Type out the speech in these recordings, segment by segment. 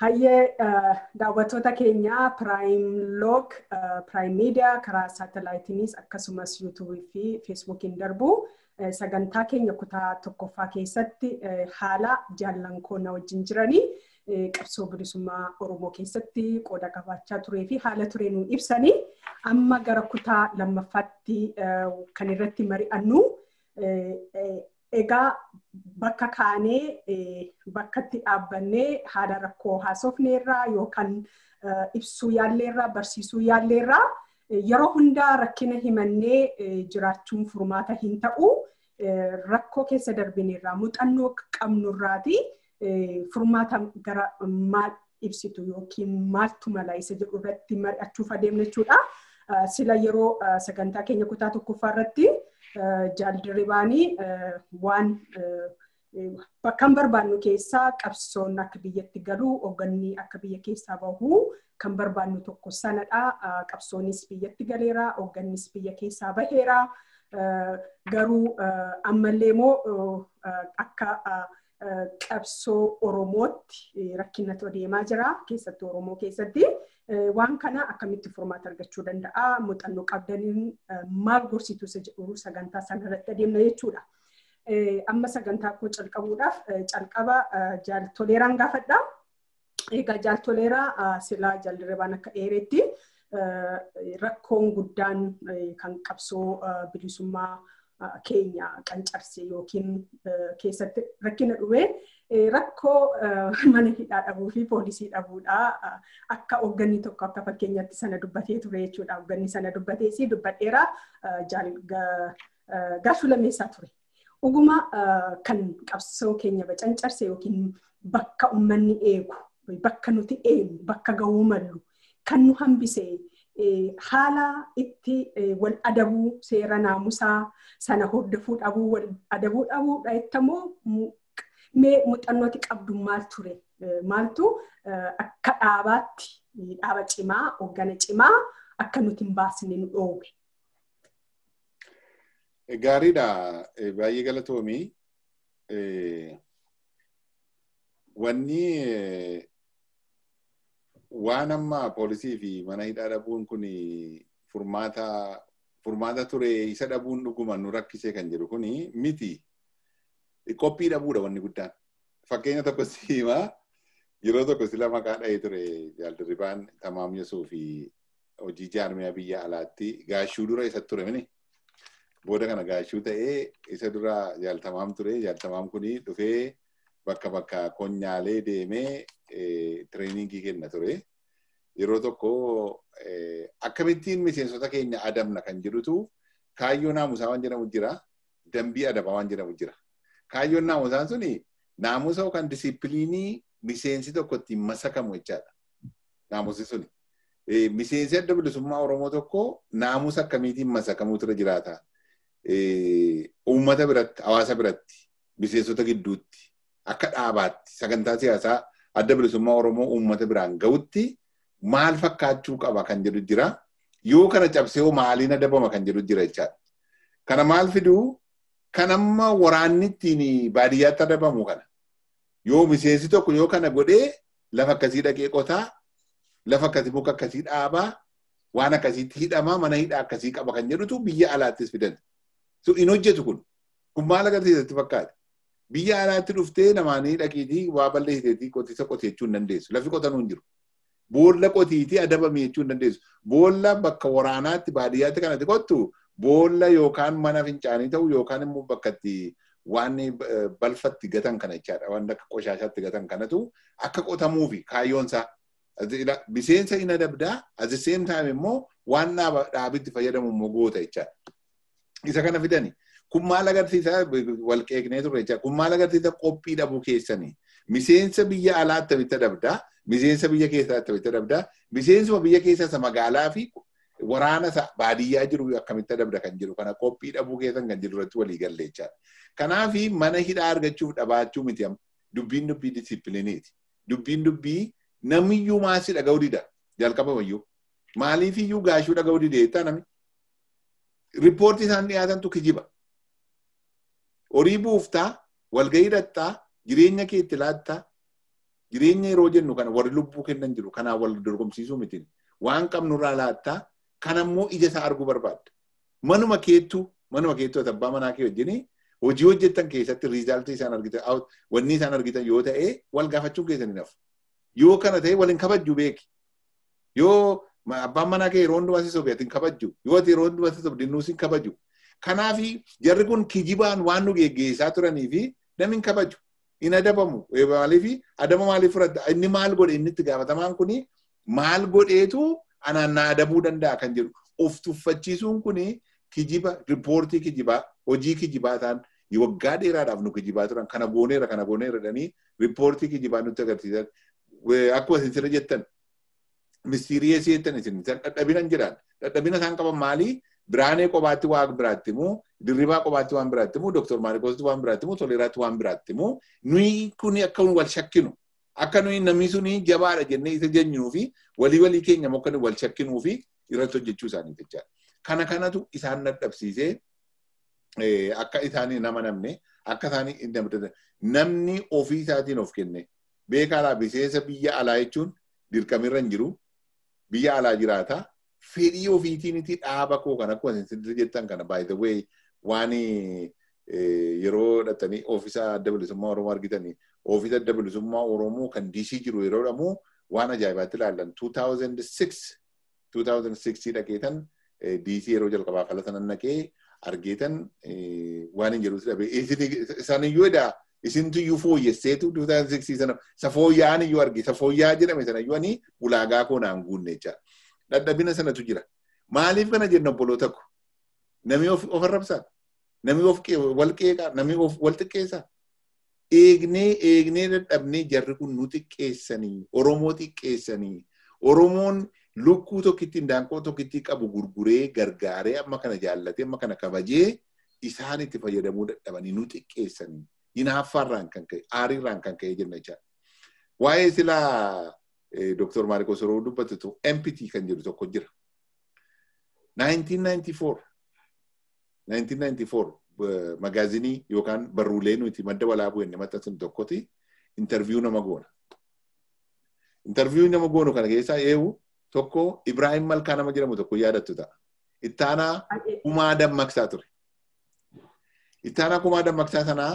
Hayyee daawwattoota keenyaa Piraayim Loog, Piraayim Miidiyaa karaa saatalaayitiinis akkasumas yuutuubii fi feesbuukiin darbu. Sagantaa keenya kutaa tokkoffaa keessatti haala jaallan koona wajjin jiranii qabsoo bilisummaa Oromoo keessatti qooda qabaachaa turee fi haala turee nu ibsanii amma gara kutaa lammaffaatti kan irratti mari'annu egaa bakka kaanee bakkatti dhaabbannee haala rakkoo haasofneerraa yookaan ibsuu yaalleerraa barsiisuu yaalleerraa yeroo hundaa rakkina himannee jiraachuun furmaata hin ta'u rakkoo keessa darbineerraa muuxannoo qabnurraati furmaata gara maal ibsitu yookiin maaltu mala isa jedhu irratti mari'achuuf adeemna jechuudha. Sila yeroo sagantaa keenya kutaa tokkoffaa irratti jaaldirribaanii waan bakka barbaannu keessaa qabsoon akka biyyatti galuu hoogganni akka biyya keessaa bahu kan barbaannu tokko sanadha. Qabsoonis biyyatti galeera hooggannis biyya keessaa baheera. Garuu ammallee immoo akka qabsoo Oromootti rakkinatu deemaa jira keessattuu Oromoo keessatti. waan kana akkamitti furmaata argachuu danda'a muuxannoo qabdaniin maal gorsitu isa jedhu sagantaa sana irratti adeemna jechuudha. Amma sagantaa koo calqabuudhaaf calqaba jaaltoleeraan gaafadha. Egaa jaaltoleeraa silaa jaaldirribaan akka dheeretti rakkoon guddaan kan qabsoo bilisummaa keenya qancarse yookiin keessatti rakkina dhufe rakkoo mana hidhaa dhabuu fi poolisii dhabuudha. Akka hoogganni tokko akka fakkeenyatti sana dubbatee ture jechuudha. Hoogganni sana dubbatee si dubbadheera gaafuu lammeessaa ture. Dhuguma kan qabsoo keenya bacancarse yookiin bakka uummanni eegu, bakka nuti eegu, bakka gahuu mallu, kan nu hambise haala itti wal adabuu seera naamusaa sana hordofuu dhabuu wal adabuu dhabuudha jettamoo mee muuxannooti qabdu maal ture maaltu akka dhaabaatti dhaaba cimaa hooggana cimaa akka nuti hin baasne nu dhoowwe. Gaariidha baay'ee galatoomii wanni waan amma poolisii fi mana hidhaa dhabuun kun furmaata furmaata ture isa dhabuun dhuguma nu rakkisee kan jedhu kun miti qophii dhabuudha wanni guddaan. Fakkeenya tokko si himaa yeroo tokko sila maqaa dhahee ture jaaldirribaan tamaam yesuu fi hojii jaarmiyaa biyya alaatti gaashuu dura isa ture mini. Booda kana gaashuu ta'ee isa dura jaaltamaam ture jaaltamaam kuni dhufee bakka bakka konyaalee deemee tireeningii kenna ture. Yeroo tokko akkamittiin miseensota keenya adamna kan jedhutu kaayyoo naamusaa waan jedhamu jira. Dambii adabaa waan jedhamu jira. Kaayyoon naamusaan suni naamusa yookaan disiipiliinii miseensi tokko ittiin masakamu jechaadha. Naamusi suni. Miseensi adda bilisummaa Oromoo tokko naamusa akkamiitiin masakamuu ture jiraata. Uummata biratti, hawaasa biratti, miseensota gidduutti, akka dhaabaatti, sagantaa siyaasaa adda bilisummaa Oromoo uummata biraan ga'utti maal fakkaachuu qaba kan jedhu jira. Yoo kana cabsee hoo maaliin adabama kan jedhu jira jechaadha. Kana maal fiduu kan amma waraanni ittiin baadiyyaatti adabamu kana. Yoo miseensi tokko yoo kana godhee lafa akkasii dhaqee qotaa, lafa akkasii muka akkasii dhaabaa, waan akkasiitti hidhamaa, mana hidhaa akkasii qaba kan jedhutu biyya alaattis fidan. Hin hojjetu kun. Kun maal agarsiisatti fakkaata? Biyya alaatti dhuftee namaanii dhaqiitii waa balleessiteetii qotisa qoteechuu hin dandeessu. Lafi qotanuu hin jiru. Boolla qotiitii adabame jechuu hin dandeessu. Boolla bakka waraanaatti baadiyyaatti kanatti qottu boolla yookaan mana fincaanii ta'u yookaan immoo bakka itti waan balfatti gatan kana jechaadha. Waan akka qoshaashaatti gatan kanatu akka qotamuufi kaayyoonsaa. Miseensa hin adabdaa at the same time immoo waan dhaabitti fayyadamu immoo goota jechaadha. Isa kana fidani. Kun maal agarsiisa wal qeeqnee turre jechaadha. Kun maal agarsiisa qophii dhabuu keessanii. Miseensa biyya alaatti tabitti adabdaa. Miseensa biyya keessaa tabitti adabdaa. Miseensuma biyya keessaa magaalaa fi waraana baadiyyaa jiru akkamitti adabda kan jiru kana qophii dhabuu keessan kan jiru irratti walii galle jechaadha. Kanaafi mana hidhaa argachuuf dhabaachuu miti dubbiin dubbii disiipiliiniiti. Dubbiin dubbii namiyyuu maasii dhaga'uu dida jalqabamayyuu. Maaliif iyyuu gaashuu dhaga'uu dide jettaa nami. Riippoortii isaan dhiyaatantu kijiba. Horii buuftaa, walgahii hidhattaa, jireenya kee itti laattaa, Jireenya yeroo jennu kana warri lubbuu kennan jiru kanaan wal dorgomsiisuu miti. Waan qabnurraa laattaa kan ammoo ija isaa arguu barbaadda. Manuma keettuu manuma keettuu abbaa manaa kee wajjin hojii hojjettan keessatti riizaaltii isaan argitan wanni isaan argitan yoo ta'e wal gaafachuun keessan hin hafu. Yoo kana ta'e waliin kabajju beeki. Yoo abbaan manaa kee yeroo hundumaa si sobe ati hin kabajju. Yoo ati yeroo hundumaa si sobe dinnuus hin kabaju. Kanaaf jarri kun kijibaan waan nu geggeessaa turanii fi namni hin kabaju. Hin adabamu. Maaliif adaba maaliif fudhata? Inni maal godhe inni itti gaafatamaan kuni maal godheetu anaan na adabuu danda'a kan jedhu. Of tuffachiisuun kuni kijiba riippoortii kijibaa hojii kijibaa ta'an waggaa dheeraadhaaf nu kijibaa turan kana gooneera kana gooneera jedhanii riippoortii kijibaa nutti agarsiisan. Akkuma isin sirra jettan mistiiriyeesii jettan isin dadhabina hin jedhaan. Dadhabina isaan qaban maalii? Biraanee qobaatti waan biraatti immoo dirribaa qobaatti waan biraatti immoo dooktor Maariikoositti waan biraatti immoo toleeraatti waan biraatti immoo nuyi kuni akka wal shakkinu. Akka nuyi namni suni jabaadha jennee isa jennuu fi walii walii keenya akka wal shakkinuu fi irratti hojjechuu isaanii jechaadha. Kana kanatu isaan dadhabsiisee akka isaanii nama namne akka isaanii namni ofii isaatiin of kenne. Beekaa alaa miseensa biyya alaa jechuun dirqamirra hin jiru. Biyya alaa jiraataa fedhii ofiitiiniti dhaaba koo kan akkuma isin jettan kana by the way waan yeroo dhattanii oofisa adda bilisummaa Oromoo argitanii oofisa adda bilisummaa Oromoo kan DC jiru yeroo dhamu waan ajaa'ibaatti ilaallan 2006 2006 dhaqeetan DC yeroo jalqabaa falatan naqee argeetan waan hin jedhuutti dhabe isaaniyyuu edaa isintu iyyuu fooyyesseetu 2006 sana isa fooyya'an iyyuu arge isa fooyya'aa jedhame sana iyyuu ani ulaagaa koo naan guunne jechaadha. Dadhabina sanatu jira. Maaliif kana jenna obboloota ko? Namni of arrabsaa? Namni of wal qeeqaa? Namni of wal xiqqeessaa? Eegnee eegnee dadhabnee jarri kun nu xiqqeessanii, Oromoo xiqqeessanii, Oromoon lukkuu tokkitti daanqoo tokkitti qabu gurguree gargaaree amma kana jaallatee amma kana kabajee isaan itti fayyadamuu dadhabanii nu xiqqeessanii. Hinaaffaarraan kan ka'e, aariirraan kan ka'e jenna jechaadha. Waa'ee silaa Dr. Maariikoos yeroo dubbatu MPT kan jedhu tokko jira. 1994 1994 magaazinii yookaan barruulee nuti madda walaabuu inni maxxansan tokkoti intarviyuu nama goona. Intarviyuu nama goonu kana keessaa eewu tokko Ibrahim Malkaa nama jedhamu tokko yaadattu ta'a. Ittaanaa Kumaa Dammaqsaa ture. Ittaanaa Kumaa Dammaqsaa sanaa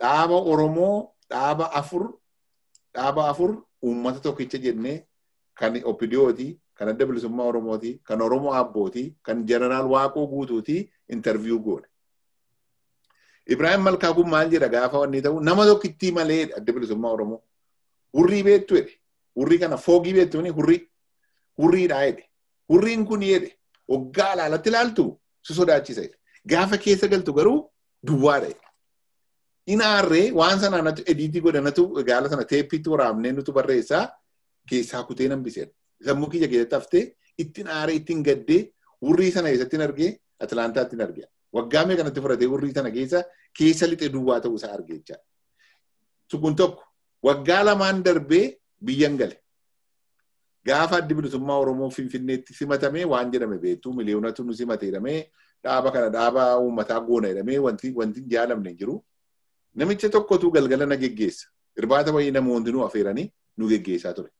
dhaaba Oromoo dhaaba afur dhaaba afur uummata tokkicha jennee kan opidiyooti, kan adda bilisummaa Oromooti, kan Oromoo Abbooti, kan jeneraal Waaqoo Guutuuti intarviyuu goone. Ibrahim Malkaa kun maal jedha gaafa wanni ta'u nama tokkittii malee adda bilisummaa Oromoo. Hurrii beektu jedhe. Hurrii kana foogii beektu ni hurrii. Hurriidhaa jedhe. Hurriin kun jedhe waggaa alaalatti ilaaltu si sodaachisa jedhe. Gaafa keessa galtu garuu duwwaadha jedhe. Inaarree waan sana natu ediitii godhanatu gaala sana teeppiitti waraabnee nutu barreessaa keessaa kutee nambisee. Sammuu kiyya keessatti haftee ittiin aaree ittiin gaddee hurrii sana eessatti argee Atilaantaatti argee. Waggaa mee kanatti fudhatee hurrii sana keessa keessa lixee duwwaa ta'uu isaa argee jechaadha. Kun tokko waggaa lamaan darbee biyyan gale. Gaafa addi bilisummaa Oromoo Finfinneetti simatamee waan jedhame beektuu miliyoonatu nu simate jedhamee dhaaba kana dhaaba uummataa goona jedhamee wanti jaalamne jiru. Namicha tokkotu galgala na geggeessa. Irbaata wayii namoonni nu affeeranii nu geggeessaa ture.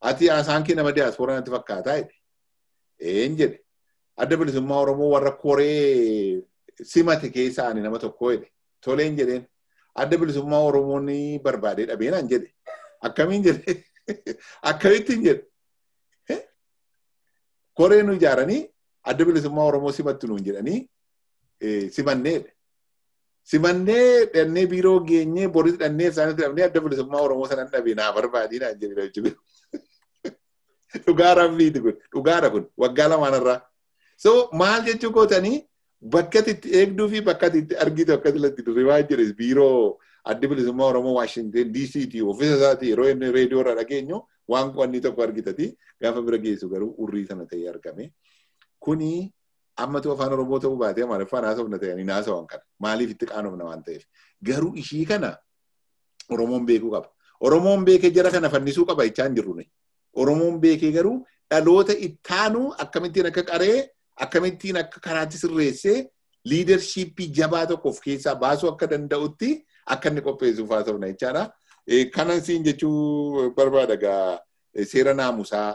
Ati haasaan kee nama diyaaspooraa natti fakkaataa jedhe. Een jedhe. Adda bilisummaa Oromoo warra koree simate keessaa ani nama tokko jedhe. Toleen jedheen. Adda bilisummaa Oromoo ni barbaadee dhabeenaan jedhe. Akkamiin jedhe. Akkamittiin jedhe. Koree nu ijaaranii adda bilisummaa Oromoo simattu nuun jedhanii simanneedha. Simannee dhannee biiroo geenyee boris dhannee isaanitti dhabnee adda bilisummaa Oromoo sanan dhabee naa barbaadii naan jedhe jechuudha. Dhugaa rabbiiti kun dhugaadha kun waggaa lamaanarraa. So maal jechuu kootanii bakka itti eegduu fi bakka itti argitu akkasumatti dirrimaa jedhe biiroo adda bilisummaa Oromoo Waashingteen DCT ofiisa isaati yeroo inni reediyoo irra dhageenyu waan qo'annii tokko argitati gaafa bira geessu garuu urrii sana ta'ee argame. Kuni ammatu afaan Oromoo ta'uu baatee Amaariffaan haasofna ta'anii naasawan kana. Maaliif itti qaanofna waan ta'eef. Garuu ishii kana Oromoon beekuu qaba. Oromoon beekee jara kana fannisuu qaba jechaa hin jirru. Oromoon beekee garuu dhaloota ittaanu akkamittiin akka qaree akkamittiin akka karaatti sirreessee liidarshiippii jabaa tokko of keessaa baasuu akka danda'utti akka inni qopheessuuf haasofna jechaadha. Kanan siin jechuu barbaada gaa seera naamusaa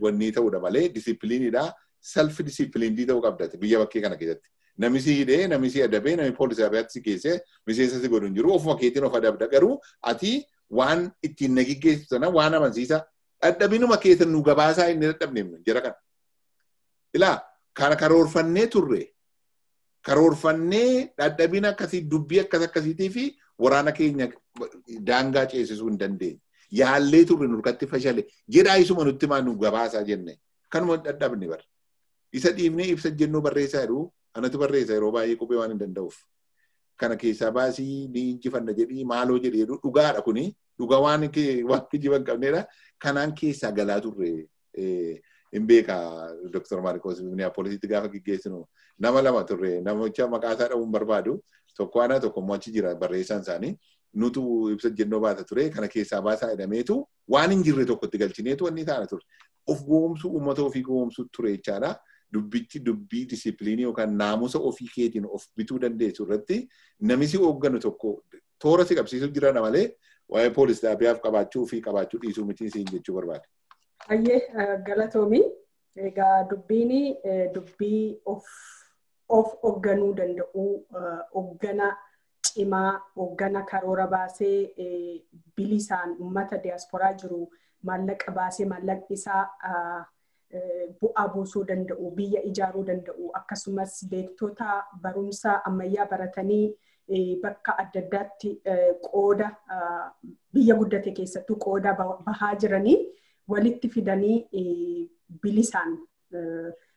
wanni ta'uudha malee disipiliinidha. Self disipiliinii ta'uu qabdate biyya bakkee kana keessatti. Nami si hidhee, nami si adabee, nami poolisariyaatti si geessee miseensa si godhu hin jiru. Ofuma keetiin of adabda. Garuu ati waan ittiin nagiggeessitu sana waan amansiisa. Dadhabinuma keessa nu gabaasaa inni dadhabne jira kana. Ilaa kana karoorfannee turre. Karoorfannee dadhabina akkasii dubbii akkas akkasiitii fi waraana keenya daangaa ceesisuu hin dandeenye. Yaallee turre nurkatti fashale. Jedhaa isuma nutti maa nu gabaasaa jenne. Kanuma dadhabne bara. Isa dhiifnee ibsa jennuu barreessaa jiru. Anatu barreessa yeroo baay'ee qubee waan hin danda'uuf. Kana keessaa baasii ni injifanna jedhii maaloo jedhee jedhu dhugaadha kuni. Dhugaa waan waan hin qabnedha. Kanaan keessaa galaa turre. Hin beeka Dr. Maarikos Minneapolisitti gaafa gaggeessinu nama lama turre namicha maqaa isaa dhabuun barbaadu tokko ana tokko immoo achi jira barreessaan isaanii nutu ibsa jennoo baata ture kana keessaa baasaa jedhameetu waan hin jirre tokkotti galchineetu wanni taana ture. Of goomsuu uummata ofii goomsuu ture jechaadha. Dubbichi dubbii disipiliinii yookaan naamusa ofii keetiin of bituu dandeessu irratti namni si hoogganu tokko toora si qabsiisuu jira malee waa'ee poolis dhaabiyaaf qabaachuu fi qabaachuu dhiisuu miti siin jechuu barbaade. Baay'ee galatoomi. Egaa dubbiin dubbii of hoogganuu danda'u hooggana cimaa hooggana karoora baasee bilisaan uummata diyaasporaa jiru maallaqa baasee maallaqni isaa bu'aa buusuu danda'u biyya ijaaruu danda'u akkasumas beektota barumsa ammayyaa baratanii bakka adda addaatti qooda biyya guddate keessattuu qooda bahaa jiranii walitti fidanii bilisaan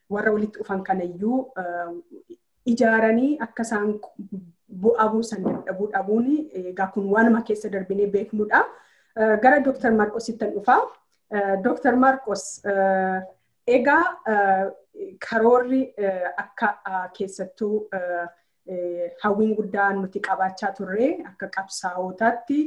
warra walitti dhufan kanayyuu ijaaranii akka isaan bu'aa buusan dadhabuu dhabuun egaa kun waanuma keessa darbinee beeknudha. Gara Dooktar Maarqositti dhufaa. Dooktar Maarqos egaa karoorri akka keessattuu hawwiin guddaan nuti qabaachaa turre akka qabsaa'otaatti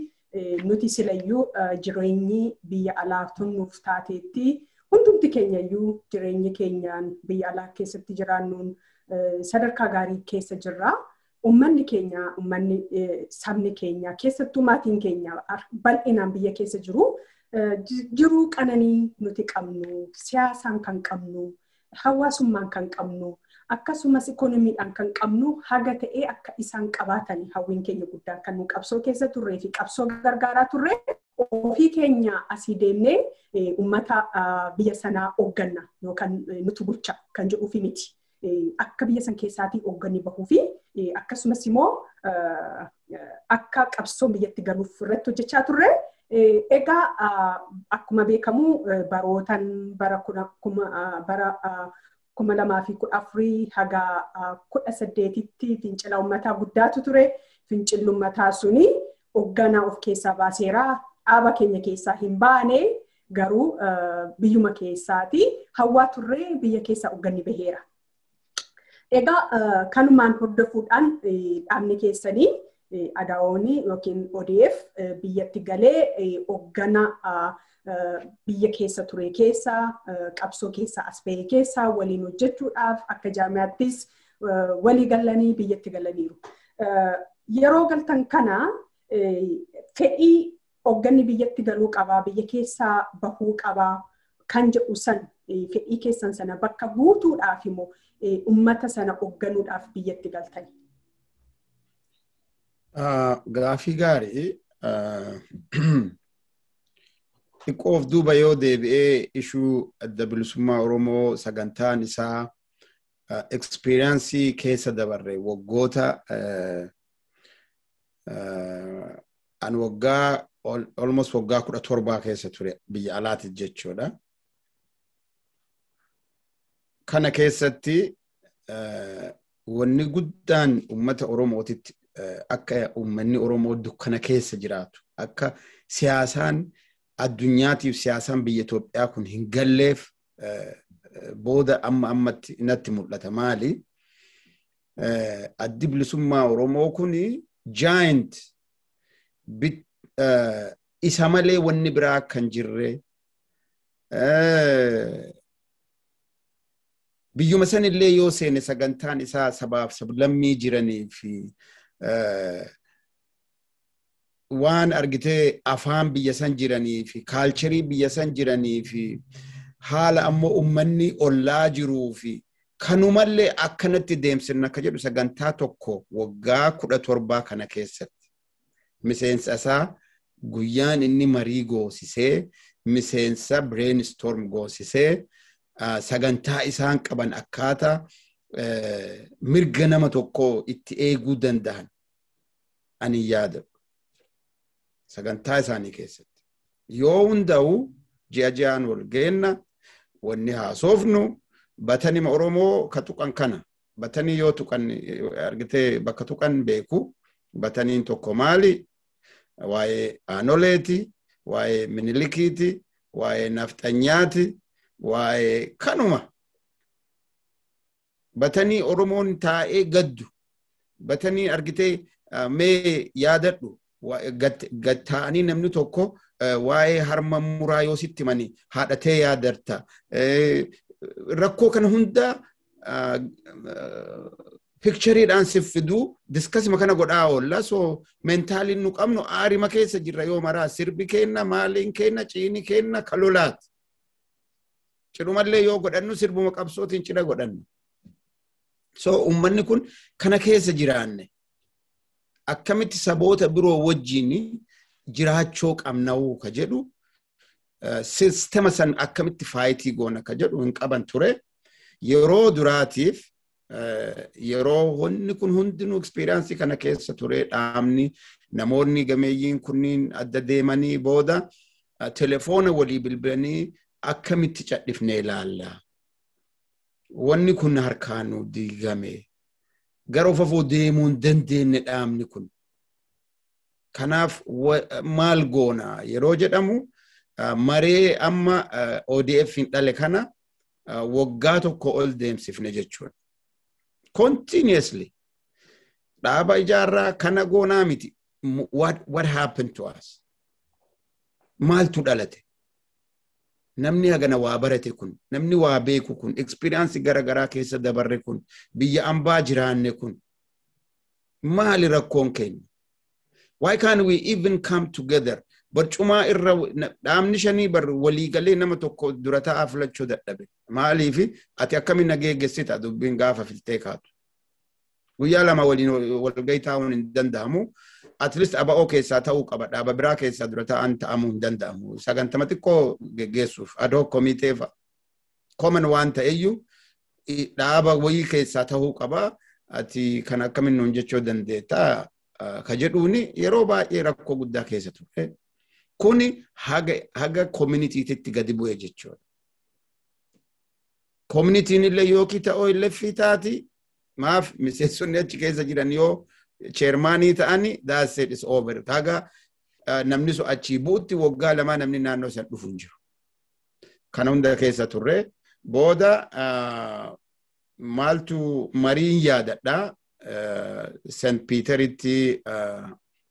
nuti silayyuu jireenyi biyya alaa nuuf taateetti hundumti keenyayyuu jireenyi keenyaan biyya alaa keessatti jiraannuun sadarkaa gaarii keessa jirra. Uummanni keenya, uummanni sabni keenya, keessattuu maatiin keenya bal'inaan biyya keessa jiru. Jiruu qananii nuti qabnu, siyaasaan kan qabnu, hawaasummaan kan qabnu, akkasumas ikoonomiidhaan kan qabnu haga ta'ee akka isaan qabaatan hawwiin keenya guddaan kan nu qabsoo keessa turree fi qabsoo gargaaraa turre ofii keenya asii deemnee uummata biyya sanaa hoogganna yookaan nuti bulcha kan jedhuufi miti. Akka biyya san keessaatii hoogganni bahuu fi akkasumas immoo akka qabsoon biyyatti galuuf irratti hojjechaa turre. Egaa akkuma beekamu barootan bara kuma lamaa fi kudha afurii haga kudha saddeetitti fincila uummataa guddaatu ture. Fincilli uummataa suni hoogganaa of keessaa baaseera. Dhaaba keenya keessaa hin baane garuu biyyuma keessaati. Hawwaa turree biyya keessaa hoogganni baheera. Egaa kanumaan hordofuudhaan dhaabni keessanii adaa'ooni yookiin ODF biyyatti galee hooggana biyya keessa ture keessa qabsoo keessa as bahee keessa waliin hojjechuudhaaf akka jaamiyaattis walii galanii biyyatti galaniiru. Yeroo galtan kana fedhii hoogganni biyyatti galuu qabaa biyya keessaa bahuu qabaa kan jedhu san fedhii keessan sana bakka guutuudhaaf immoo uummata sana hoogganuudhaaf biyyatti galtan. Gaafii gaarii xiqqoof duuba yoo deebi'ee ishuu adda bilisummaa Oromoo sagantaan isaa ekspiriyaansii keessa dabarre waggoota an waggaa almost waggaa kudha torbaa keessa ture biyya alaati jechuudha. Kana keessatti wanni guddaan uummata Oromootitti akka uummanni Oromoo dukkana keessa jiraatu akka siyaasaan addunyaatiif siyaasaan biyya Itoophiyaa kun hin galleef booda amma ammatti natti mul'ata maali? Addi bilisummaa Oromoo kun giant isa malee wanni biraa hin jirre biyyuma sanillee yoo seene sagantaan isaa sabaaf sablammii jiranii fi waan argitee afaan biyya san jiranii fi kaalcharii biyya san jiranii fi haala ammoo ummanni ollaa jiruu fi kanumallee akkanatti deemsina akka jedhu sagantaa tokko waggaa kudha torbaa kana keessatti. Miseensa isaa guyyaan inni marii goosisee miseensa brainstorm goosisee sagantaa isaan qaban akkaataa mirga nama tokko itti eeguu danda'an ani yaada sagantaa isaanii keessatti. Yoo hunda'u ji'a ji'aan wal geenna wanni haasofnu batanima oromoo ka tuqan kana. Batanii yoo tuqan argitee bakka tuqan beeku bataniin tokko maali? Waa'ee aanoleeti waa'ee minilikiiti waa'ee nafxanyaati waa'ee kanuma. Batanii oromoon taa'ee gaddu. Batanii argitee mee yaadadhu. Taa'anii namni tokko waa'ee harma muraa yoo sitti mani haadhatee yaadarta. Rakkoo kana hunda pikchariidhaan siif fiduu diskasima kana godhaa oolla. So meentaaliin nu qabnu aarima keessa jirra. Yoo maraa sirbi kenna maaliin kenna ciini kenna kalolaati. Cidhumallee yoo godhannu sirbuma qabsootiin cidha godhannu. So ummanni kun kana keessa jiraanne akkamitti saboota biroo wajjin jiraachoo qabna'uu ka jedhu sistema san akkamitti faayitii goona ka jedhu hin qaban ture yeroo duraatiif yeroo wanni kun hundinuu ekspiriyaansii kana keessa ture dhaabni namoonni gameeyyiin kunniin adda deemanii booda telefoona walii bilbilanii akkamitti cadhifnee ilaalla. Wanni kun harkaan nu diigame. Gara ofafoo deemuu hin dandeenye dhaabni kun. Kanaaf maal goona yeroo jedhamu maree amma ODF hin dhale kana waggaa tokko ol deemsifne jechuudha. Continuously dhaaba ijaarraa kana goonaa miti. What, what happened to us? Maaltu dhalate? Namni hagana waa barate kun, namni waa beeku kun, ekspiriyaansii garaagaraa keessa dabarre kun, biyya ambaa jiraanne kun, maali rakkoon keenya? Why can't we even come together? Barcumaa irra dhaabni shanii bar waliigalee nama tokko dura taa'aa filachuu dadhabe. Maaliif ati akkamiin nageeggessita dubbiin gaafa filtee kaatu. Guyyaa lama waliin walgahii taa'uun hin danda'amu. At least aba'oo keessaa ta'uu qaba. Dhaaba biraa keessaa dura taa'an ta'amuu hin danda'amu. Sagantama xiqqoo geggeessuuf adoo komitee fa'a. Koman waan ta'eyyuu dhaaba wayii keessaa ta'uu qaba. Ati kan akkamiin nuun jechuu dandeetta. Ka jedhuuni yeroo baay'ee rakkoo guddaa keessa ture. Kuni haga haga koominiitiitti gadi bu'e jechuudha. Koominiitiin illee yookiin ta'oo illee fitaati maaf miseensonni achi keessa jiran yoo cheermaanii ta'ani that's it is over. Haga namni sun achii bu'utti waggaa lamaa namni naannoo san dhufu hin jiru. Kana hunda keessa turre booda maaltu mariin yaadadha. St. Peteritti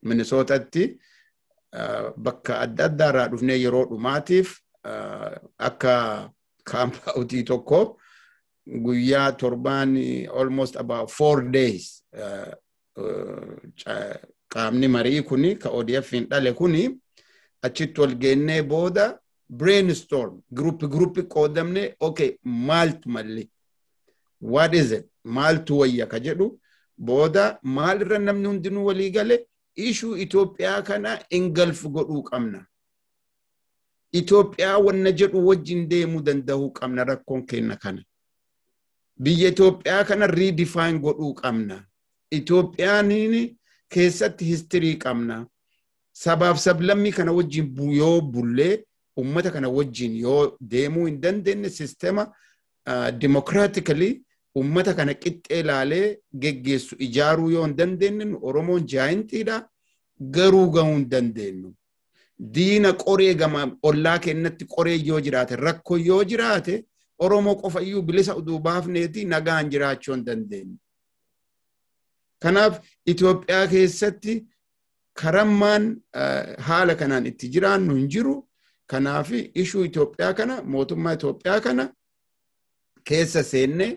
Minnesotatti bakka adda addaa irraa dhufnee yeroo dhumaatiif akka kaampaawutii tokko guyyaa torbaan almost about four days qaamni marii kuni ka ODF hin dhale kuni achitti wal geennee booda brainstorm gruppi gruppi qoodamne okay maaltu malli what is it maaltu wayya ka jedhu booda maalirra namni hundinuu walii gale ishuu Itoophiyaa kana ingalfu godhuu qabna. Itoophiyaa wanna jedhu wajjin deemuu danda'uu qabna rakkoon kenna kana. Biyya Itoophiyaa kana redefine godhuu qabna. Itoophiyaan keessatti histirii qabna. Sabaaf sablammii kana wajjin yoo bullee ummata kana wajjin yoo deemuu hin dandeenye sistema dimokiraatikali ummata kana qixxee ilaalee geggeessu ijaaruu yoo hin dandeenye Oromoon jaayintiidha garuu gahuu hin dandeenyu. Diina qoree gama ollaa kennatti qoree yoo jiraate rakkoo yoo jiraate Oromoo qofa iyyuu bilisa uduu baafneeti nagaan jiraachuu hin dandeenyu. Kanaaf Itoophiyaa keessatti karammaan haala kanaan itti jiraannu hin jiru. Kanaaf ishuu Itoophiyaa kana mootummaa Itoophiyaa kana keessa seennee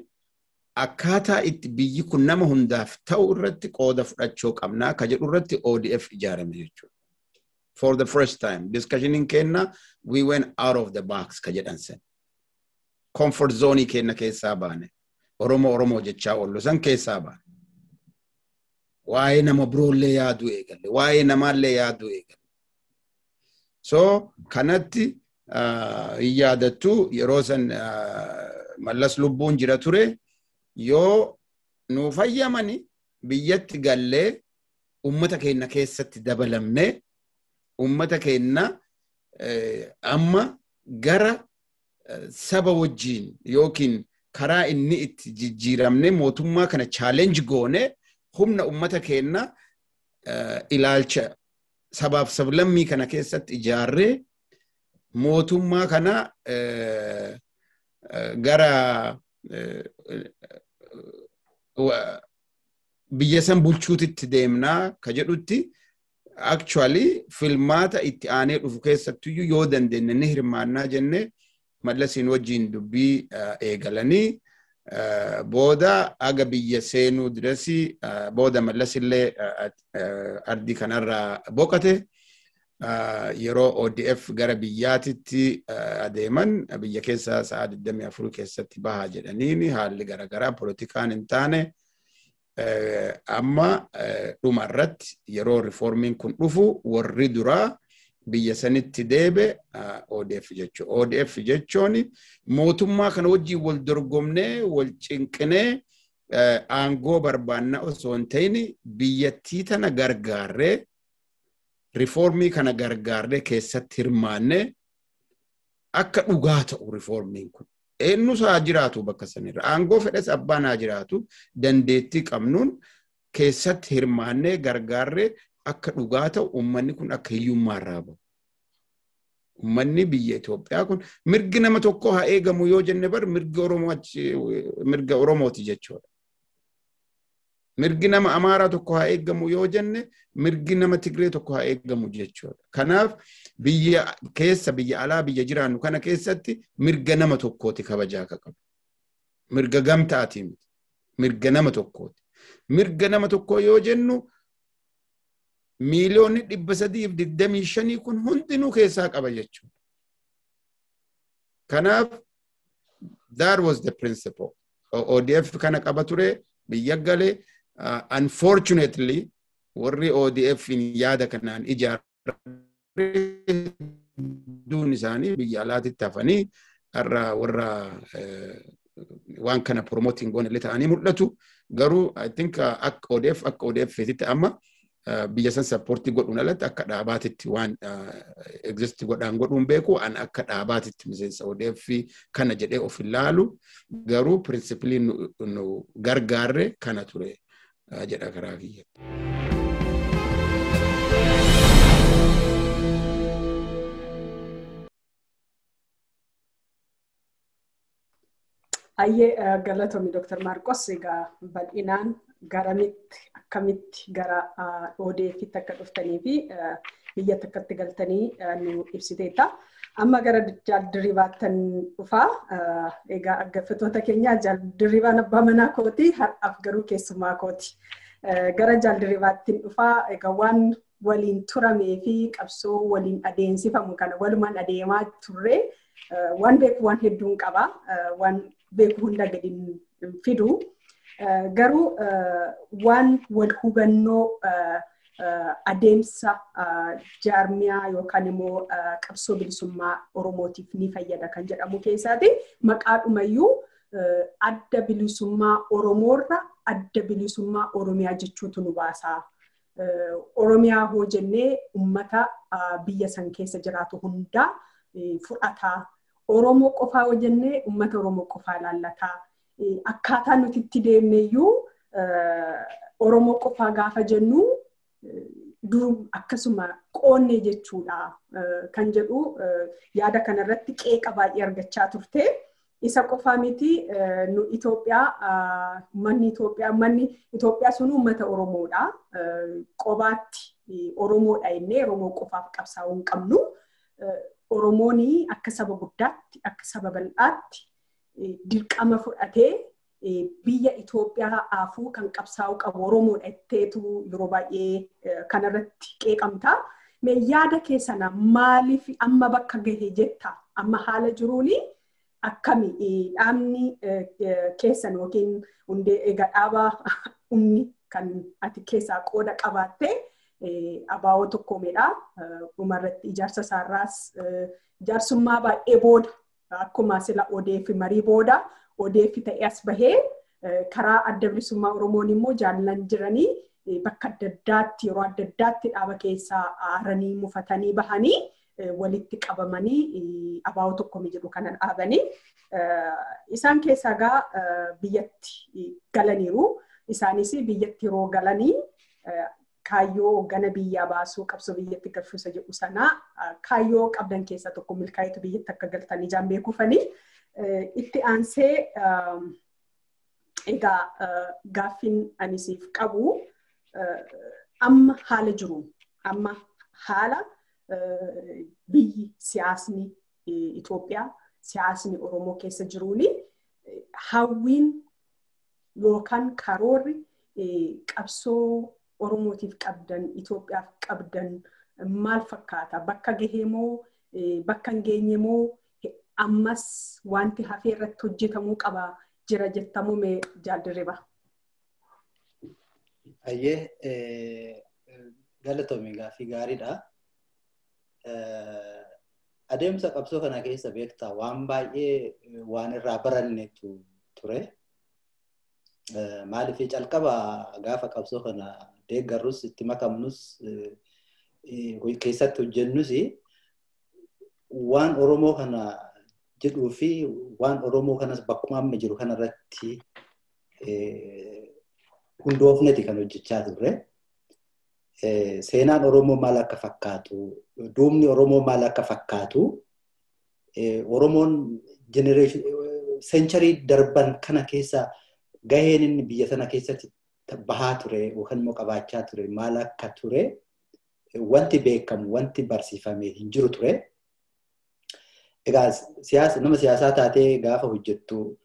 akkaataa itti biyyi kun nama hundaaf ta'u irratti qooda fudhachuu qabnaa ka jedhu irratti ODF ijaarame jechuudha. for the first time. Discussioning kenna we went out of the box ka jedhan sen. Comfort zone kenna keessaa baane. Oromoo Oromoo jechaa oollu san keessaa baane. Waa'ee nama biroollee yaaduu eegalle. Waa'ee namaallee yaaduu eegalle. So kanatti hin yaadattu yeroo san mallas lubbuun jira ture yoo nu fayyamani biyyatti gallee ummata keenya keessatti dabalamne ummata keenya amma gara saba wajjiin yookiin karaa inni itti jijjiiramne mootummaa kana chaalenji goone humna ummata keenya ilaalcha sabaaf sablammii kana keessatti ijaarree mootummaa kana gara biyya san bulchuutitti deemnaa ka jedhutti actually filmaata itti aanee dhufu keessattuyyuu yoo dandeenye ni hirmaannaa jenne mallasiin wajjiin dubbii eegalanii booda aga biyya seenuu dirasi booda mallasillee ardii kanarraa boqate yeroo ODF gara biyyaatitti adeeman biyya keessa sa'a 24 keessatti bahaa jedhaniini haalli garaagaraa poolitikaan hin taane amma dhuma irratti yeroo riformiin kun dhufu warri duraa biyya sanitti deebe ODF jechuun. ODF jechuun mootummaa kana wajjin wal dorgomnee wal cinqinee aangoo barbaanna osoo hin ta'in biyyattii tana gargaarree riformii kana gargaarree keessatti hirmaannee akka dhugaa ta'u riformiin kun. Eenyus haa jiraatu bakka sanirra. Aangoo fedhes abbaan haa jiraatu dandeettii qabnuun keessatti hirmaannee gargaarree akka dhugaa ta'u uummanni kun akka hiyyummaa irraa bahu. Uummanni biyya Itoophiyaa kun mirgi nama tokko haa eegamu yoo jenne bar mirga Oromooti jechuudha. Mirgi nama Amaaraa tokko haa eegamu yoo jenne mirgi nama Tigree tokko haa eegamu jechuudha. Kanaaf biyya keessa biyya alaa biyya jiraannu kana keessatti mirga nama tokkooti kabajaa ka qabu. Mirga gamtaatii miti. Mirga nama tokkooti. Mirga nama tokkoo yoo jennu miiliyoonni dhibba sadiif digdamii shanii kun hundinuu keessaa qaba jechuudha. Kanaaf that was the principle. ODF kana qaba ture biyya galee unfortunately warri ODF yaada kanaan ijaarree isaanii biyya alaatitti hafanii har'a warra waan kana promoting goone illee ta'anii mul'atu. Garuu I think akka ODF akka ODF feetitti amma biyya san sappoortii godhuun alatti akka dhaabaatitti waan exist godhaan godhuun beeku an akka dhaabaatitti miseensa ODF kana jedhee of ilaalu garuu pirinsipilii nu gargaarre kana ture jedha karaa kiyya. Hayyee galatoomii Dr. Maarqos egaa bal'inaan garamitti akkamitti gara ODF'tti akka dhuftanii fi biyya takkatti galtanii nu ibsiteetta. Amma gara jaaldirribaattan dhufaa. Egaa dhaggeeffattoota keenya jaaldirribaan abbaa manaa kooti har'aaf garuu keessumaa kooti. Gara jaaldirribaattiin dhufaa egaa waan waliin turamee fi qabsoo waliin adeemsifamu kana walumaan adeemaa turre waan beeku waan hedduun qaba. Waan beeku hunda gadi fidu. Garuu waan wal hubannoo adeemsa jaarmiyaa yookaan immoo qabsoo bilisummaa Oromootiif ni fayyada kan jedhamu keessaati. Maqaadhumayyuu adda bilisummaa Oromoorra adda bilisummaa Oromiyaa jechuutu nu baasa. Oromiyaa hoo jennee uummata biyya san keessa jiraatu hundaa fudhataa. Oromoo qofaa hoo jennee uummata Oromoo qofaa laallataa. Akkaataa nuti itti deemneyyuu Oromoo qofaa gaafa jennu dur akkasuma qoonnee jechuudha kan jedhu yaada kanarratti qeeqa baay'ee argachaa turte. Isa qofaa miti nu Itoophiyaa manni Itoophiyaa manni Itoophiyaa sun uummata Oromoodha. Qobaatti Oromoodha jennee Oromoo qofaaf qabsaa'uu hin qabnu. Oromoon akka saba guddaatti akka saba bal'aatti dirqama fudhatee biyya Itoophiyaa afuu kan qabsaa'uu qabu Oromoodha jetteetu yeroo baay'ee kanarratti qeeqamta. Mee yaada keessana maaliif amma bakka gahe jetta amma haala jiruuni akkami dhaabni keessan yookiin hundee egaa dhaaba humni kan ati keessaa qooda qabaatte abaawoo tokkoomedha. Dhumarratti ijaarsa isaarraas ijaarsummaa baay'ee booda akkuma sila odeeffi marii booda odeeffi ta'e as bahee karaa adda bilisummaa Oromoon immoo jaallan jiranii bakka adda addaatti yeroo adda addaatti dhaaba keessaa aaranii mufatanii bahanii walitti qabamanii abaawoo tokkomi jedhu kana dhaabanii isaan keessaa gaa biyyatti galaniiru. Isaanis biyyatti yeroo galanii kaayyoo gana biyyaa baasuu qabsoo biyyatti galchuusa jedhu sanaa kaayyoo qabdan keessaa tokko milkaa'itu biyyatti akka galtanii ijaan beekufanii itti aansee egaa gaaffiin ani siif qabu amma haala jiruun amma haala biyyi siyaasni Itoophiyaa siyaasni Oromoo keessa jiruuni hawwiin yookaan karoorri qabsoo Oromootiif qabdan Itoophiyaaf qabdan maal fakkaata? Bakka gahee moo bakka hin geenye moo ammas wanti hafee irratti hojjetamuu qaba jira jettamuu mee jaaldirriba? Ayyee galatoomii gaaffii gaariidha. Adeemsa qabsoo kana keessa beektaa waan baay'ee waan irraa barannetu ture. Maaliif calqaba gaafa qabsoo kana deeggarrus itti makamnus keessatti hojjennus waan Oromoo kana jedhuu fi waan Oromoo kanas bakkuma amma jiru kanarratti hundoofneti kan hojjechaa turre. Seenaan Oromoo maal akka fakkaatu, duubni Oromoo maal akka fakkaatu, Oromoon seencharii darban kana keessa gaheen inni biyya sana keessatti bahaa ture yookaan immoo qabaachaa ture maal akka ture wanti beekamu wanti barsiifame hin jiru ture. Egaa nama siyaasaa taatee gaafa hojjettu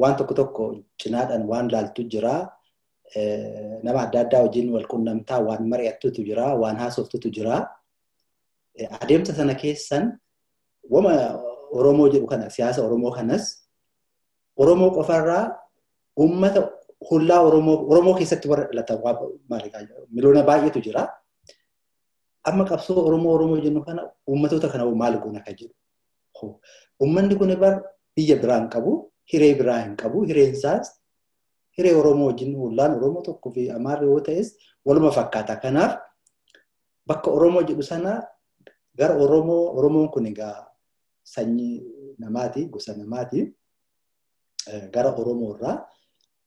waan tokko tokko cinaadhaan waan laaltu jira. Nama adda addaa wajjin wal qunnamtaa waan mari'attutu jira, waan haasoftutu jira. Adeemsa sana keessan wama Oromoo jedhu kana siyaasa Oromoo kanas Oromoo qofarraa uummata hullaa Oromoo keessatti warra dhalatan miliyoona baay'eetu jira. Amma qabsoo Oromoo Oromoo jennu kana uummatoota kana maal goona kan jedhu. Uummanni kun bar biyya biraa hin qabu, hiree biraa hin qabu, hireen isaas hiree Oromoo wajjin hullaan Oromoo tokkoo fi Amaarri yoo ta'es waluma fakkaata. Kanaaf bakka Oromoo jedhu sana gara Oromoo, Oromoon kun egaa sanyii namaati, gosa namaati. Gara Oromoo irraa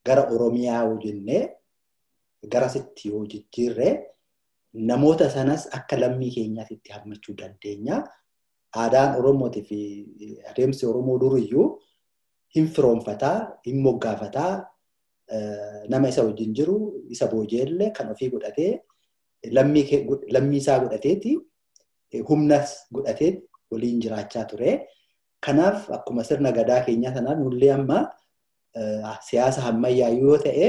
gara Oromiyaa yoo jennee garasitti yoo jijjiirree namoota sanas akka lammii keenyaatti hammachuu dandeenya. Aadaan Oromootii fi adeemsi Oromoo duriyyuu hin firoonfataa, hin moggaafataa, nama isa wajjin jiru isa booji'ellee kan ofii godhatee lammii isaa godhateeti humnas godhatee waliin jiraachaa ture. Kanaaf akkuma sirna gadaa keenyaa sanaan nullee amma siyaasa ammayyaa yoo ta'e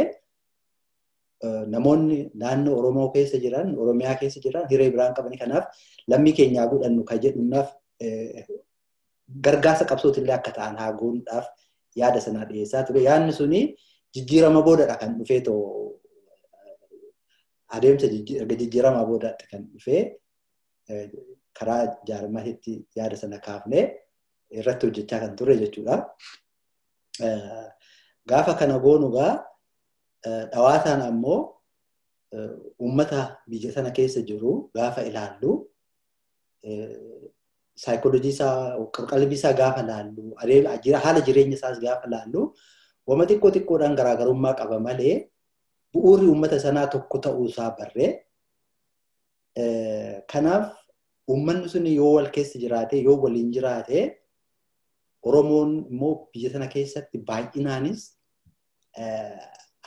namoonni naannoo Oromoo keessa jiran, Oromiyaa keessa jiran hiree biraan qabani. Kanaaf lammii keenyaa godhannu kan jedhunaaf gargaarsa qabsootillee akka ta'an haa goonuudhaaf yaada sanaa dhiyeessaa ture. Yaadni suni jijjiirama boodadha kan dhufee too adeemsa jijjiirama boodaatti kan dhufee karaa jaarmatitti yaada sana kaafnee irratti hojjechaa kan ture jechuudha. Gaafa kana goonugaa dhawaataan ammoo uummata biyya sana keessa jiru gaafa ilaallu saayikoolojii isaa qalbii isaa gaafa laallu haala jireenya isaas gaafa laallu wama xiqqoo xiqqoodhaan garaagarummaa qaba malee bu'uurri uummata sanaa tokko ta'uu isaa barree kanaaf uummanni sun yoo wal keessa jiraate yoo waliin jiraate Oromoon immoo biyya sana keessatti baay'inaanis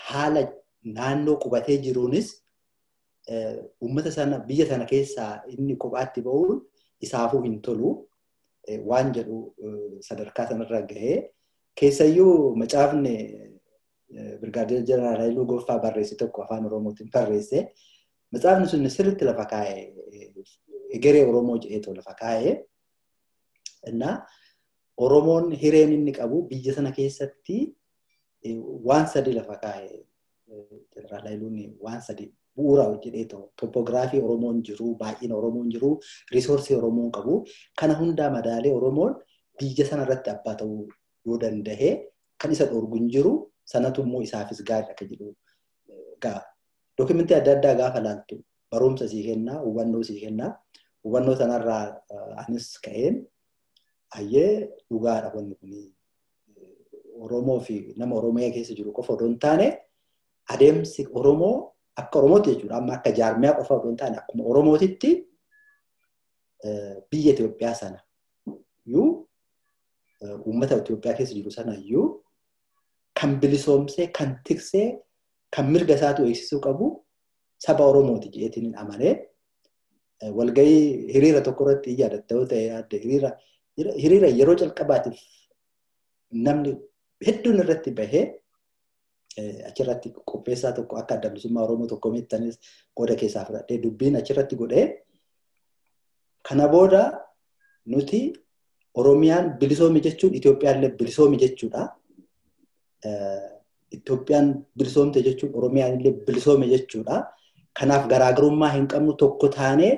haala naannoo qubatee jiruunis uummata sana biyya sana keessaa inni kophaatti ba'uun isaafuu hin tolu. Waan jedhu sadarkaa sanarra gahee keessayyuu macaafni Birgaadeer Jeneraal Haayiluu Goffaa barreesse tokko afaan Oromootiin barreesse. Matsaafni sun sirriitti lafa kaa'ee egeree Oromoo jedheetoo lafa kaa'ee. Innaa Oromoon hireen inni qabu biyya sana keessatti waan sadi lafa kaa'ee jeneraal Hayiluun waan sadi bu'uura jedheetoo tooppoogiraafii Oromoon jiru baay'ina Oromoon jiru riisoorsii Oromoon qabu kana hundaa madaalee Oromoon biyya sana irratti abbaa ta'uu yoo danda'e kan isa dhorgu hin jiru sanatu immoo isaafis gaariidha kan jedhu gaa dookimentii adda addaa gaafa laaltu barumsa sii kennaa hubannoo sii kennaa hubannoo sanarraa anis ka'een ayyee dhugaadha wanni kun Oromoo fi nama Oromiyaa keessa jiru qofa odoo hin taane adeemsi Oromoo akka Oromootti jechuudha amma akka jaarmiyaa qofa odoo hin taane akkuma Oromootitti biyya Itoophiyaa sana iyyuu uummata Itoophiyaa keessa jiru sana iyyuu kan bilisoomsee kan tiksee kan mirga isaatu eegsisuu qabu saba Oromooti jedheetiin amanee walgahii hiriira tokko irratti yaadatta yoo ta'e yaadda hiriira hiriira yeroo calqabaatiif namni hedduun irratti bahee achirratti qopheessaa tokko akka adda bilisummaa Oromoo tokko miittanis qooda keessaa fudhadhee dubbiin achirratti godhee kana booda nuti Oromiyaan bilisoome jechuun Itoophiyaallee bilisoome jechuudha. Itoophiyaan bilisoomte jechuun Oromiyaan illee bilisoome jechuudha. Kanaaf garaagarummaa hin qabnu tokko taanee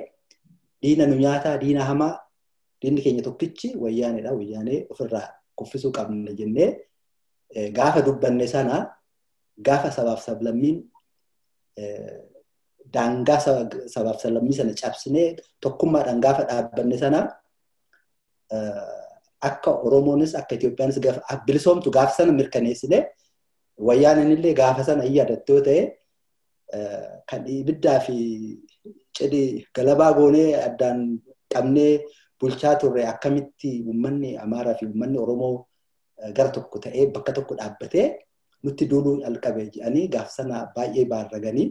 diina nu nyaataa diina hamaa diinni keenya tokkichi wayyaaneedha. Wayyaanee ofirraa kuffisuu qabna jennee gaafa dubbanne sana gaafa sabaaf sablammiin daangaa sabaaf sablammii sana cabsinee tokkummaadhaan gaafa dhaabbanne sana akka Oromoonis akka Itoophiyaanis bilisoomtu gaafa sana mirkaneessine wayyaaneen illee gaafa sana yoo ta'e kan ibiddaa fi cidhi galabaa goonee addaan qabnee bulchaa turre akkamitti uummanni Amaaraa fi uummanni Oromoo gara tokko ta'ee bakka tokko dhaabbatee nutti duuluu jalqabe jedhanii gaafa sana baay'ee baarraganii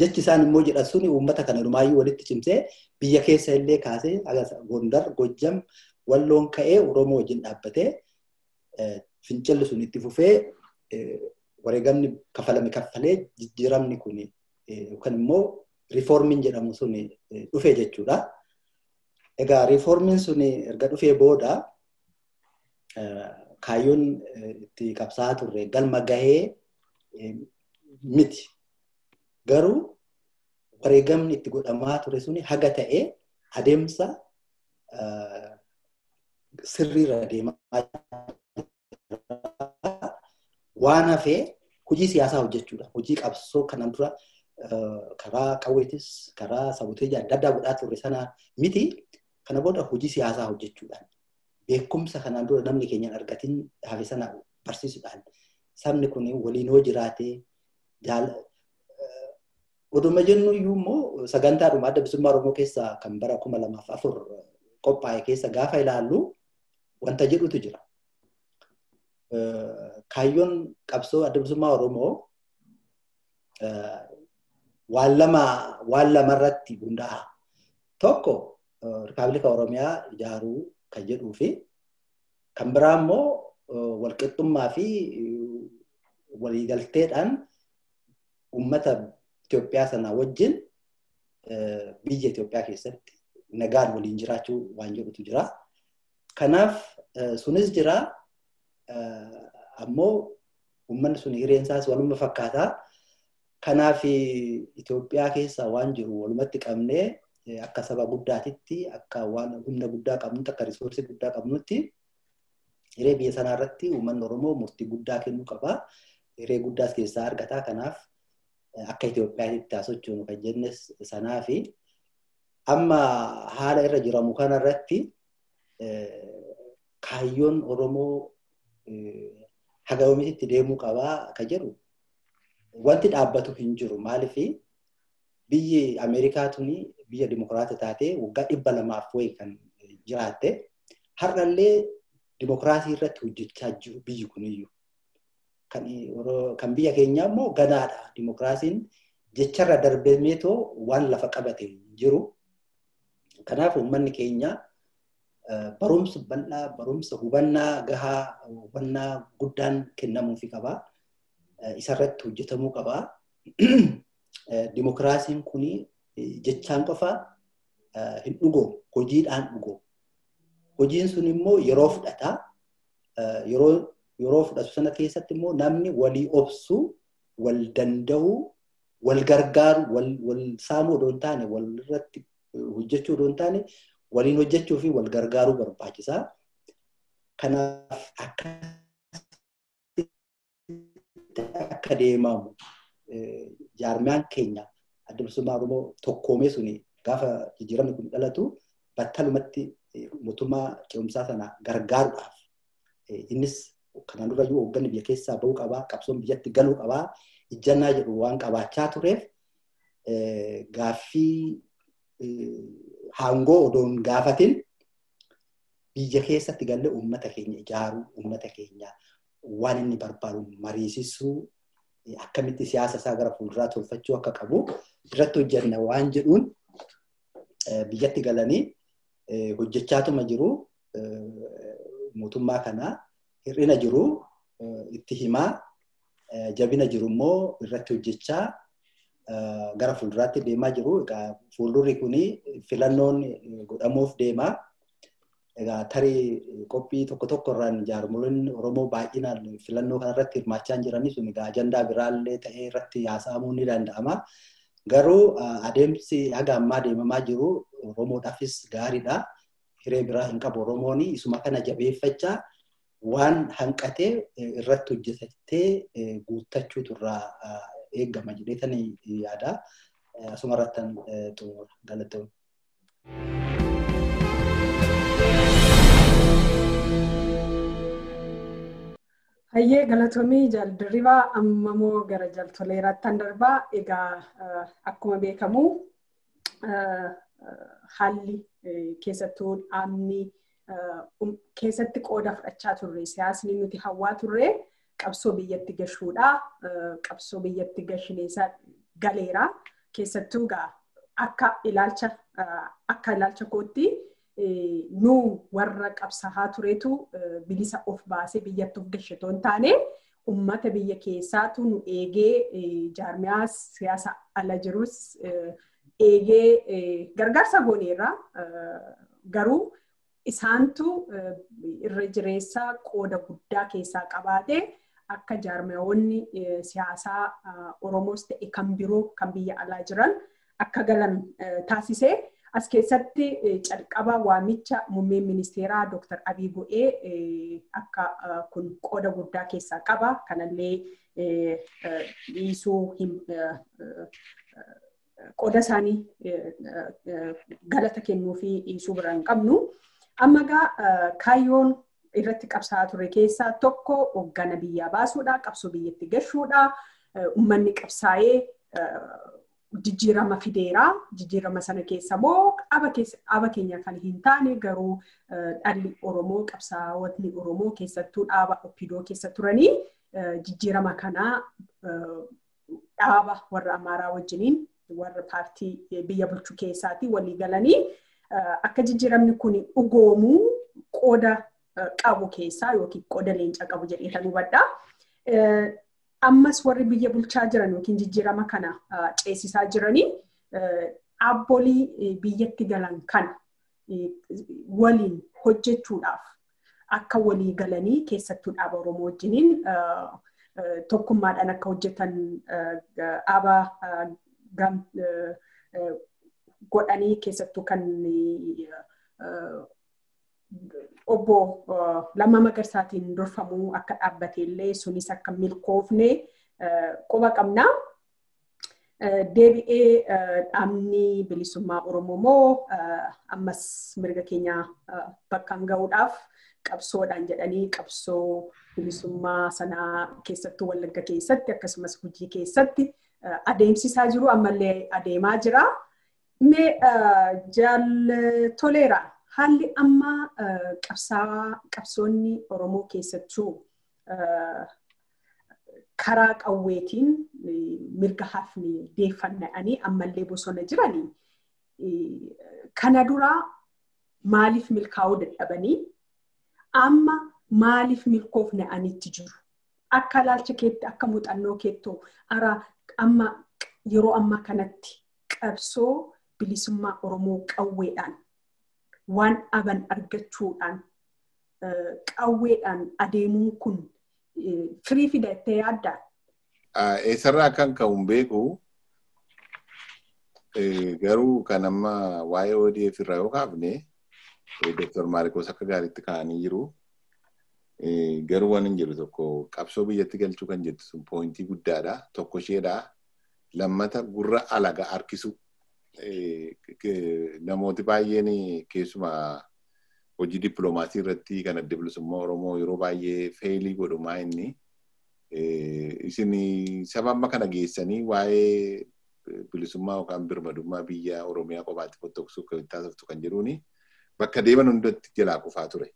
jechi isaan immoo jedhan suni uummata kana dhumaayyuu walitti cimsee biyya keessa illee kaasee Gondar, Gojjam, Walloon ka'ee Oromoo wajjin dhaabbatee fincilli sun itti fufee wareegamni kafalame kaffalee jijjiiramni kun yookaan immoo riifoormiin jedhamu sun dhufee jechuudha. Egaa riifoormiin sun erga dhufee booda kaayyoon itti qabsaa turre galma gahee miti. Garuu wareegamni itti godhamaa ture suni haga ta'ee adeemsa sirriirra deemaa waan hafee hojii siyaasaa hojjechuudha. Hojii qabsoo kanaan dura karaa qawweetis karaa saboteeji adda addaa godhaa turre sana miti kana booda hojii siyaasaa hojjechuudhaan beekumsa kanaan dura namni keenyan argatiin hafe sana barsiisuudhaan sabni kun waliin hoo jiraatee oduma jennu iyyuu immoo sagantaadhuma adda bilisummaa Oromoo keessaa kan bara kuma lamaaf afur qophaa'e keessa gaafa ilaallu wanta jedhutu jira. Kaayyoon qabsoo adda bilisummaa Oromoo waan lama waan lamarratti hundaa'a. Tokko Rippaabilika Oromiyaa ijaaruu kan jedhuu fi kan biraa immoo walqixxummaa fi waliigalteedhaan uummata Itoophiyaa sana wajjin biyya Itoophiyaa keessatti nagaan waliin jiraachuu waan jedhutu jira. Kanaaf sunis jira ammoo uummanni sun hireensaas waluma fakkaataa. Kanaaf Itoophiyaa keessa waan jiru walumatti qabnee akka saba guddaatitti akka waan humna guddaa qabnutti akka risoorsii guddaa qabnutti hiree biyya sanaa irratti uummanni Oromoo murtii guddaa kennuu qaba. Hiree guddaas keessaa argata. Kanaaf akka Itoophiyaatti sochoonu kan jennes sanaa fi amma haala irra jiramu kanarratti kaayyoon Oromoo haga yoomiitti deemuu qabaa kan jedhu wanti dhaabbatu hin jiru. Maaliif biyyi Ameerikaa tuni biyya dimokiraata taatee waggaa dhibba lamaaf wayi kan jiraatte har'allee dimokiraasii irratti hojjechaa jiru biyyi kuniyyuu. Kan biyya keenyaa immoo ganaadha. Dimokiraasiin jecharra darbeemeetoo waan lafa qabate jiru. Kanaaf uummanni keenya barumsa bal'aa, barumsa hubannaa gahaa, hubannaa guddaan kennamuufi qaba. Isarratti hojjetamuu qaba. dimokiraasiin kun jechaan qofa hin dhugoomu hojiidhaan dhugoomu. Hojiin sun immoo yeroo fudhata. Yeroo fudhatu sana keessatti immoo namni walii obsuu, wal danda'uu, wal gargaaru, wal saamuu odoo hin taane, wal irratti hojjechuu odoo hin taane, waliin hojjechuu fi wal gargaaruu barbaachisaa. Kanaaf akka akka deemamu jaarmiyaan keenya bilisummaa Oromoo tokkoomee suni gaafa jijjiiramni kun dhalatu battalumatti mootummaa ce'umsaa sana gargaaruudhaaf. Innis kanaan durayyuu hoogganni biyya keessaa bahuu qabaa qabsoon biyyatti galuu qabaa ijjannaa jedhu waan qabaachaa tureef gaaffii haangoo odoo hin gaafatin biyya keessatti galle uummata keenya ijaaruu uummata keenya waan inni barbaadu mariisisuu akkamitti siyaasa isaa gara fuulduraa tolfachuu akka qabu irratti hojjenna waan jedhuun biyyatti galanii hojjechaatuma jiru mootummaa kanaa hir'ina jiru itti himaa jabina jiru immoo irratti hojjechaa gara fuulduraatti deemaa jiru. Fuuldurri kuni filannoon godhamuuf deemaa. Egaa tarii qophii tokko tokko irraan jaarmoliin Oromoo baay'inaan filannoo kanarratti hirmaachaa jiranii sun egaa ajandaa biraallee ta'ee irratti haasa'amuu ni danda'ama. Garuu adeemsi haga ammaa deemamaa jiru Oromoodhaafis gaariidha. Hiree biraa hin qabu Oromoon isuma kana jabeeffachaa waan hanqatee irratti hojjetattee guuttachuutu irraa eeggama jedheetanii yaada. Asuma irrattan xumura Hayyee galatoomii jaaldirribaa ammamoo gara jaltoleeraattan darbaa egaa akkuma beekamu haalli keessattuu dhaabni keessatti qooda fudhachaa turre siyaasni nuti hawwaa turre qabsoo biyyatti gashuudha. Qabsoo biyyatti gashineessa galeera. Keessattuu akka ilaalcha akka ilaalcha kootti nu warra qabsahaa turetu bilisa of baasee gashe hin taane ummata biyya keessaatu nu eegee jaarmiyaa siyaasa ala jirus eegee gargaarsa gooneerra garuu isaantu irra jireessa qooda guddaa keessaa qabaate akka jaarmiyaawwanni siyaasaa Oromoos ta'e kan biroo kan biyya alaa jiran akka galan taasisee as keessatti calqaba waamicha muummeen ministeeraa Dr. Abiy Go'ee akka kun qooda guddaa keessaa qaba. Kanallee dhiisuu qooda isaanii galata kennuu fi dhiisuu bira hin qabnu. Amma egaa kaayyoon irratti qabsaa'aa ture keessaa tokko hoggana biyyaa baasuudha, qabsoo biyyatti gashuudha, uummanni qabsaa'ee jijjiirama fideera. Jijjiirama sana keessa immoo dhaaba keenya kan hin taane garuu dhalli Oromoo qabsaa'otni Oromoo keessattuu dhaaba Oppidoo keessa turanii jijjiirama kanaa dhaaba warra Amaaraa wajjiniin warra paartii biyya bulchuu keessaatii walii galanii akka jijjiiramni kun dhugoomuu qooda qabu keessaa yookiin qooda leenca qabu jedheetan hubadha. Ammas warri biyya bulchaa jiran yookiin jijjiirama kana ceesisaa jiranii dhaabbolii biyyatti galan kana waliin hojjechuudhaaf akka walii galanii keessattuu dhaaba Oromoo wajjiniin tokkummaadhaan akka hojjetan dhaaba godhanii keessattuu kan obbo Lammaa Magarsaatiin durfamuu akka dhaabbate illee sunis akka milkoofne quba qabna. Deebi'ee dhaabni bilisummaa Oromoo moo ammas mirga keenya bakkaan ga'uudhaaf qabsoodhaan jedhanii qabsoo bilisummaa sanaa keessattuu Wallagga keessatti akkasumas Gujii keessatti adeemsisaa jiru ammallee adeemaa jira. Mee jaaltoleera haalli amma qabsoonni Oromoo keessattuu karaa qawweetiin mirga hafni deeffanna'anii ammallee bosona jiranii. Kana duraa maaliif milkaa'uu dadhabanii? Amma maaliif milkoofna'anitti jiru? Akka ilaalcha keetti akka muuxannoo keettoo ara amma yeroo ammaa kanatti qabsoo bilisummaa Oromoo qawweedhaan waan dhaban argachuudhaan qawweedhaan adeemuun kun firii fida itti yaaddaa? Eessarraa kan ka'u hin beeku garuu kan amma waa'ee ODF irraa yoo kaafne Dr. Maarikos akka gaariitti kaa'anii jiru. Garuu waan hin jiru tokko qabsoo biyyatti galchuu kan jettu sun poointii guddaadha. Tokko isheedha. Lammata gurra alaga harkisu. Namooti baay'een keessumaa hojii dippiloomaasii irratti kan adda bilisummaa Oromoo yeroo baay'ee feelii godhumaa inni. Isin sababa kana geessanii waa'ee bilisummaa yookaan birmadummaa biyya Oromiyaa qofaatti fottoqsuuf kan taasiftu kan jedhuuni bakka deeman hundatti jalaa qofaa ture.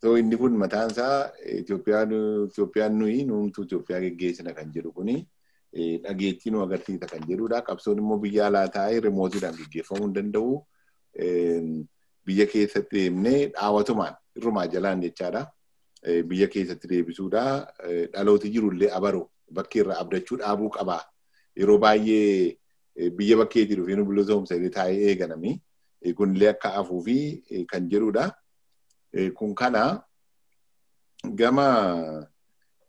So inni kun mataan isaa Itoophiyaan nuyi nuumtu Itoophiyaa geggeessina kan jedhu kuni dhageettii nu agarsiisa kan jedhudha. Qabsoon immoo biyya alaa taa'ee rimootiidhaan geggeeffamuu hin danda'u. Biyya keessatti deemnee dhaawatumaan irrumaa jalaan jechaadha. Biyya keessatti deebisuudha. Dhalooti jirullee abaru bakki irraa abdachuu dhaabuu qabaa. Yeroo baay'ee biyya bakkeetii dhufee nu bilisoomsa taa'ee eeganami. Kunillee akka hafuu fi kan jedhudha. Kun kana gama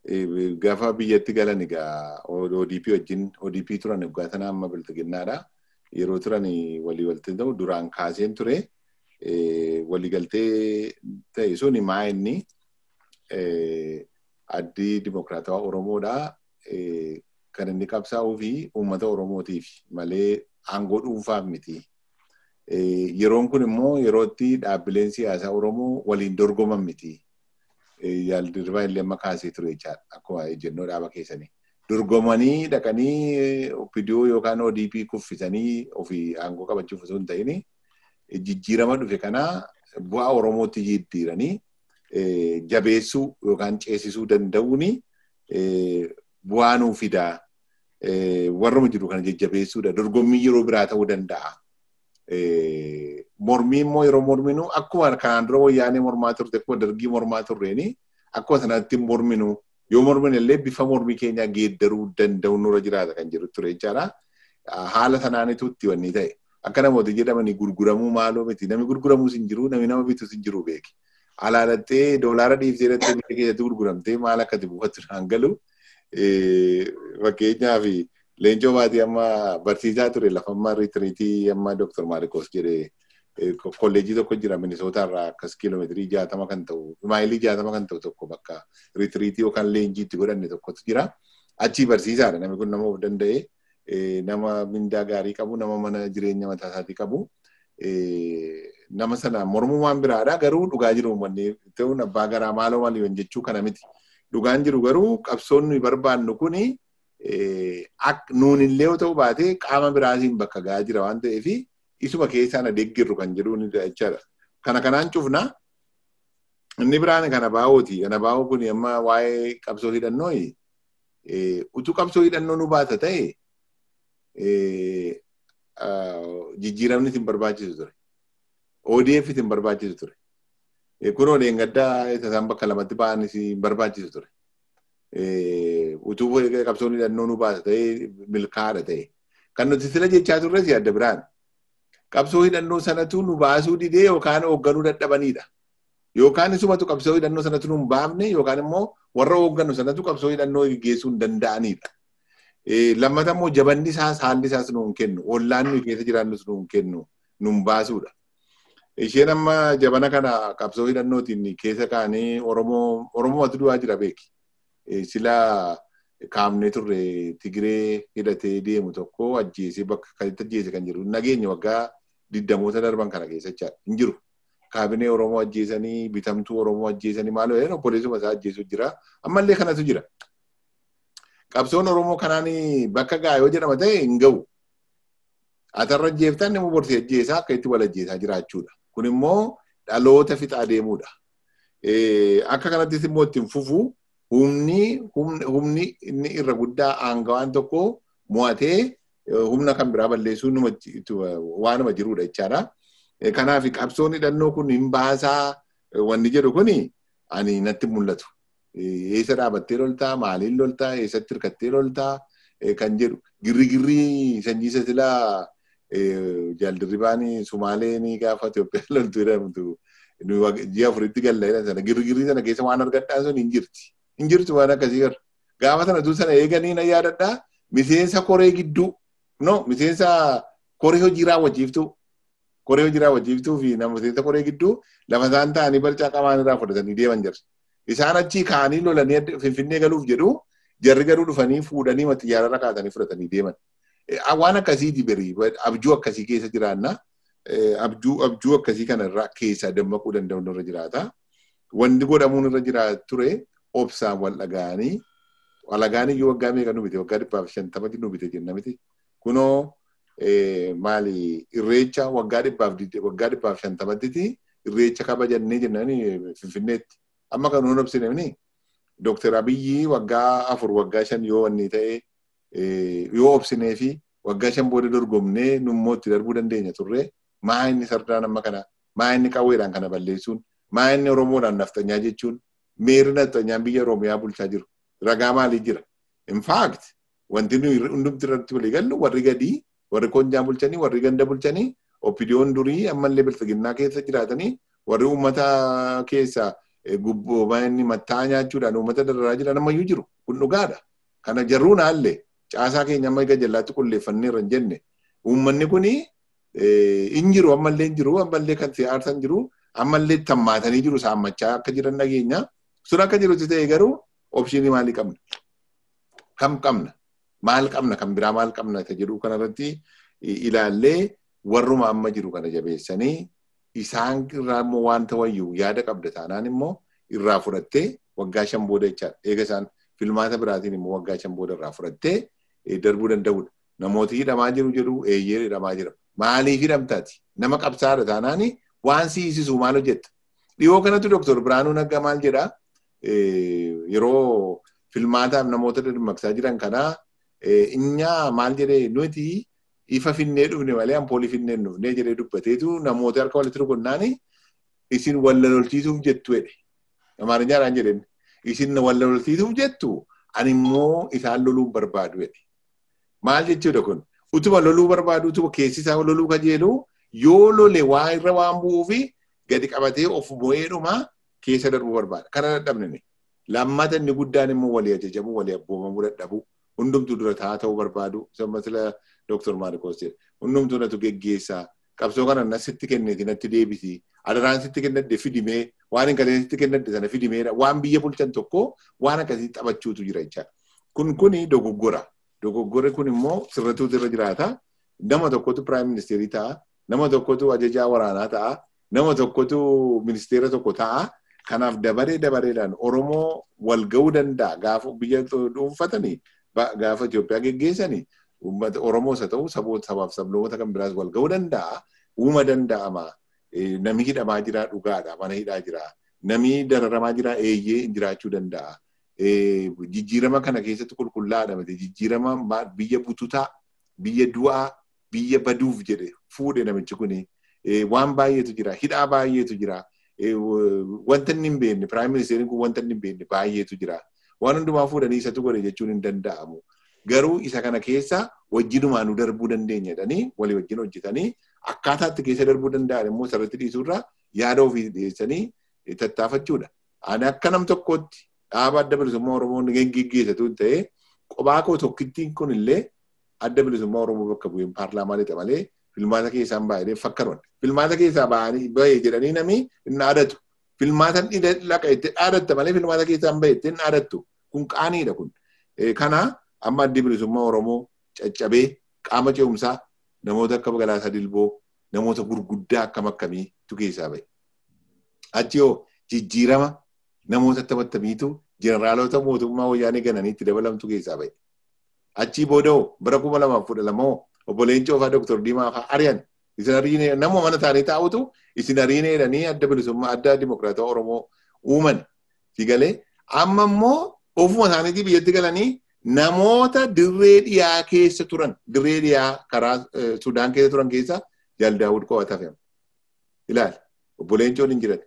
gaafa biyyatti galan egaa ODP wajjin ODP turan egaa sana amma biltiginnaadha. Yeroo turan walii walti ta'u duraan kaaseen ture. Waliigaltee ta'e suni maa inni addii dimokiraatawaa Oromoodha. Kan inni qabsaa'uu fi uummata Oromootiif malee aangoo dhuunfaaf miti. Yeroon kun immoo yerootti dhaabbileen siyaasaa Oromoo waliin dorgoman miti. Yaaldirraa illee amma kaasee ture jechaadha. Akkuma ejjennoo dhaaba keessanii. Dorgomanii dhaqanii OPDO yookaan ODP kuffisanii ofii aangoo qabachuuf osoo hin ta'in jijjiirama dhufe kana bu'aa Oromootti jijjiiranii jabeessuu yookaan ceesisuu danda'uun bu'aa nuu fidaa. Warruma jiru kana jajjabeessuudha. Dorgommii yeroo biraa ta'uu danda'a. Mormii immoo yeroo morminu akkuma kanaan dura wayyaanee mormaa turte akkuma dargii mormaa turreeni akkuma sanatti morminu yoo mormine illee bifa mormii keenyaa geeddaruu danda'u nurra jiraata kan jedhu ture jechaadha. Haala sanaanitu itti wanni ta'e. Akka namooti jedhamanii gurguramuu maaloo miti namni gurguramuus hin jiru namni nama bitus hin jiru beeki. Alaalattee doolaara dhiibsee irratti biyya keessatti gurguramtee maal akka itti buufattu naan galu. Fakkeenyaaf leencoo baatii amma barsiisaa ture lafa amma riitiriitii amma Dr. Maarikos jedhee kolleejii tokko jira Minisootaa irraa akkas kiiloomeetirii jaatama kan ta'u maayilii jaatama kan ta'u tokko bakka riitiriitii yookaan leenjiitti godhanne tokkotu jira. Achii barsiisaadha namni kun nama of danda'e nama mindaa gaarii qabu nama mana jireenya mataa isaatii qabu. Nama sana mormumaan biraadha garuu dhugaa jiru uummanni ta'uun abbaa garaa maaloo maalii jechuu kana miti. Dhugaan jiru garuu qabsoon nuyi barbaannu kuni nuun illee yoo ta'u baatee qaama biraatiin bakka gahaa jira waan ta'eef isuma keessaan adeeggirru kan jedhuun jechaadha. Kana kanaan cufna inni biraan kana baa'ooti. Kana baa'oo kun amma waa'ee qabsoo hidhannoo utuu qabsoo hidhannoo nu baata ta'e jijjiiramni isin barbaachisu ture. ODF isin barbaachisu ture. Kunoo deengaddaa isaan bakka lamatti ba'an isin barbaachisu ture. utuu qabsoon hidhannoo nu baasa ta'ee milkaa'aadha ta'e. Kan nuti sila jechaa turres adda biraan. Qabsoo hidhannoo sanatu nu baasuu didee yookaan hoogganuu dadhabanidha. Yookaan isumatu qabsoo hidhannoo sanatu nu baafne yookaan immoo warra hooggannu sanatu qabsoo hidhannoo gaggeessuu hin danda'anidha. Lammata immoo jabanni isaas haalli isaas nu hin kennu. Ollaan nuyi keessa jiraannus nu hin kennu. Nu hin baasuudha. Isheen amma jabana kana qabsoo hidhannootiin keessa kaanee Oromoo Oromoomatu du'aa jira beeki. sila kaamnee turre Tigiree hidhatee deemu tokko ajjeesee bakka kanitti ajjeese kan jiru nageenya waggaa digdamoota darban kana keessa jechaadha hin jiru. Kaabinee Oromoo ajjeesanii bitamtuu Oromoo ajjeesanii maaloo jedhan obboleessuma isaa ajjeesu jira. Ammallee kanatu jira. Qabsoon Oromoo kanaan bakka gaa yoo jedhama ta'e hin ga'u. Atarra ajjeeftan nama borsee ajjeesaa akka itti wal ajjeesaa jiraachuudha. Kun immoo dhaloota fixaa deemuudha. Akka kanattis immoo ittiin fufuu humni humni inni irra guddaa aangawaan tokko mo'atee humna kan biraa balleessuu waanuma jirudha jechaadha. Kanaaf qabsoon hidhannoo kun hin baasaa wanni jedhu kuni ani natti mul'atu. Eessa dhaabattee loltaa? Maaliin loltaa? Eessatti hirkattee loltaa? kan jedhu girrigirrii sanyii isa silaa jaaldirribaanii Sumaaleen gaafa Itoophiyaa loltu jedhamtu ji'a afuritti galla sana girrigirrii sana keessa waan argadhaa sun hin jirti. Hin jirtu waan akkasii garra. Gaafa sana dur sana eeganii na yaadadhaa miseensa koree gidduu no miseensa koree hojii raawwachiiftuu koree hojii raawwachiiftuu fi nama miseensa koree gidduu lafa isaan ta'anii barcaa qamaan irraa fudhatanii deeman jirti. Isaan achii ka'anii lolanii finfinnee galuuf jedhu jarri garuu dhufanii fuudhanii xiyyaararra kaatanii fudhatanii deeman. Waan akkasiiti berii abjuu akkasii keessa jiraanna. Abjuu abjuu akkasii kanarraa keessa dammaquu danda'u irra jiraata. Wanti godhamuun irra jiraatu ture obsaan wal dhaga'anii alagaan iyyuu waggaa meeqa nu bite waggaa dhibbaaf shantamatti nu bite jenna miti. Kunoo maali irreecha waggaa dhibbaaf waggaa dhibbaaf shantamatti irreecha kabajannee jennaan finfinneetti. Amma kan nuun obsinemni Dooktar Abiyyi waggaa afur waggaa shan yoo wanni ta'e yoo obsinee fi waggaa shan booda dorgomnee nummoo itti darbuu dandeenya turre. Maa inni sardaan amma kana maa inni qawweedhaan kana balleessuun maa inni oromoodhaan naftanyaa jechuun meerri naftanyaan biyya oromiyaa bulchaa jiru. Ragaa maalii jira? In fact wanti nuyi hundumti irratti walii gallu warri gadii warri konjaa bulchanii warri ganda bulchanii oppidiyoon durii ammallee biltsiginnaa keessa jiraatanii warri uummata keessa gubboomaa inni mattaa nyaachuudhaan uummata dararaa jiran ammayyuu jiru. Kun dhugaadha. Kana jarruun haallee caasaa keenya amma egaa jallaatti qulleeffanneerra hin jenne. Uummanni kuni hin jiru ammallee hin jiru ammallee kan siyaarsan jiru ammallee tammaatanii jiru saammachaa akka jiran dhageenya sun akka jirutti ta'e garuu opshinii maalii qabna? Kam qabna maal qabna kan biraa maal qabna jedhu kanarratti ilaallee warruma amma jiru kana jabeessanii isaan irraa immoo wanta wayyuu yaada qabda taanaan immoo irraa fudhattee waggaa shan booda jechaadha eega isaan filmaata biraatiin immoo waggaa shan booda irraa fudhattee darbuu danda'udha. Namooti hidhamaa jiru jedhu eeyyee hidhamaa jira. Maaliif hidhamtaati? Nama qabsaadha taanaani waan siisisu maal hojjetta? Dhiyoo kanatti Dooktor Biraanuu Naggaa maal jedhaa? Yeroo filmaataaf namoota dammaqsaa jiran kanaa innyaa maal jedhee nuti ifa finnee dhufne malee ampoolii finnee dhufnee jedhee dubbateetu namoota harka walitti rukunnaani isin wallalolchiisuuf jettu jedhe. Amaariñaadhaan jedheen isin wallalolchiisuuf jettu ani immoo isaan loluun barbaadu jedhe. Maal jechuudha kun? Utuma loluu barbaadu utuma keessi isaa loluu kajeelu yoo lole waa irra waan bu'uu fi gadi qabatee of bu'eedhuma keessa darbuu barbaada. Kana dadhabne lammata inni guddaan immoo walii ajajamuu walii abboomamuu dadhabuu hundumtuu dura taa'aa ta'uu barbaadu. Sammasila Dooktor Maarikoos jedhe. Hundumtuu natu geggeessaa. Qabsoo kana na sitti kenneeti natti deebisi. Adaraan sitti kennadde fidimee waan hin galeen sitti kennadde sana fidimeedha. Waan biyya bulchan tokko waan akkasii taphachuutu jira jechaadha. Kun kuni dogoggora. Dogoggorri kun immoo sirratuutu irra jiraata. Nama tokkotu piraayim ministeerii ta'a. Nama tokkotu ajajaa waraanaa ta'a. Nama tokkotu ministeera tokko ta'a. Kanaaf dabaree dabareedhaan Oromoo wal ga'uu danda'a. Gaafa biyya dhuunfatanii gaafa Itoophiyaa geggeessanii uummata Oromoos haa ta'u saboota sabaaf sabloota kan biraas wal ga'uu danda'a. Uuma danda'ama. Nami hidhamaa jira dhugaadha. Mana hidhaa jira. Nami dararamaa jira eeyyee jiraachuu danda'a. Jijjiirama kana keessatti qulqullaa'aadha miti. Jijjiirama biyya bututaa, biyya du'aa, biyya baduuf jedhe fuudhe namichi kuni. Waan baay'eetu jira. Hidhaa baay'eetu jira. Wanta inni hin beekne, piraayim ministeeriin kun wanta inni hin beekne baay'eetu jira. Waan hundumaa fuudhanii isatu godhe jechuun hin danda'amu. Garuu isa kana keessa wajjinumaanuu darbuu dandeenya jedhanii walii wajjin hojjetanii akkaataa itti keessa darbuu danda'an immoo sirriitti dhiisuurraa yaada ofii dhiyeessanii tattaafachuudha. Ani akka nam tokkootti dhaaba adda bilisummaa Oromoo geggeessatu ta'ee qophaa koo tokkittiin kun illee adda bilisummaa Oromoo bakka bu'een paarlaamaa lixa malee filmaata keessaan baay'ee fakkaroon. Filmaata keessaa ba'anii jedhanii namni hin dhaadatu. Filmaata laqa itti dhaadatta malee filmaata keessaan bahee itti hin dhaadattu. Kun qaaniidha kun. Kana amma addi bilisummaa Oromoo caccabee qaama ce'umsaa namoota akka Galaasaa Dilboo namoota gurguddaa akkam akkamiitu keessaa bahe. Achi yoo jijjiirama namoota taphatamiitu jeneraalota mootummaa wayyaanee gananiitti dabalamtu keessaa bahe. Achii booda'oo bara kuma lamaaf kudha lamoo obbo Leencoo fa'aa Dooktor Diimaa fa'aa ari'an isin ariinee nama mana isaanii taa'utu isin ariinee jedhanii adda bilisummaa adda dimokiraataa Oromoo uuman. Sigalee amma immoo ofuma isaaniitii biyyatti galanii namoota dirree dhiyaa keessa turan dirree dhiyaa karaa Sudaan keessa turan keessa Jaal Daawud Qowwataa fe'ame. Ilaali obbo Leencoon hin jiran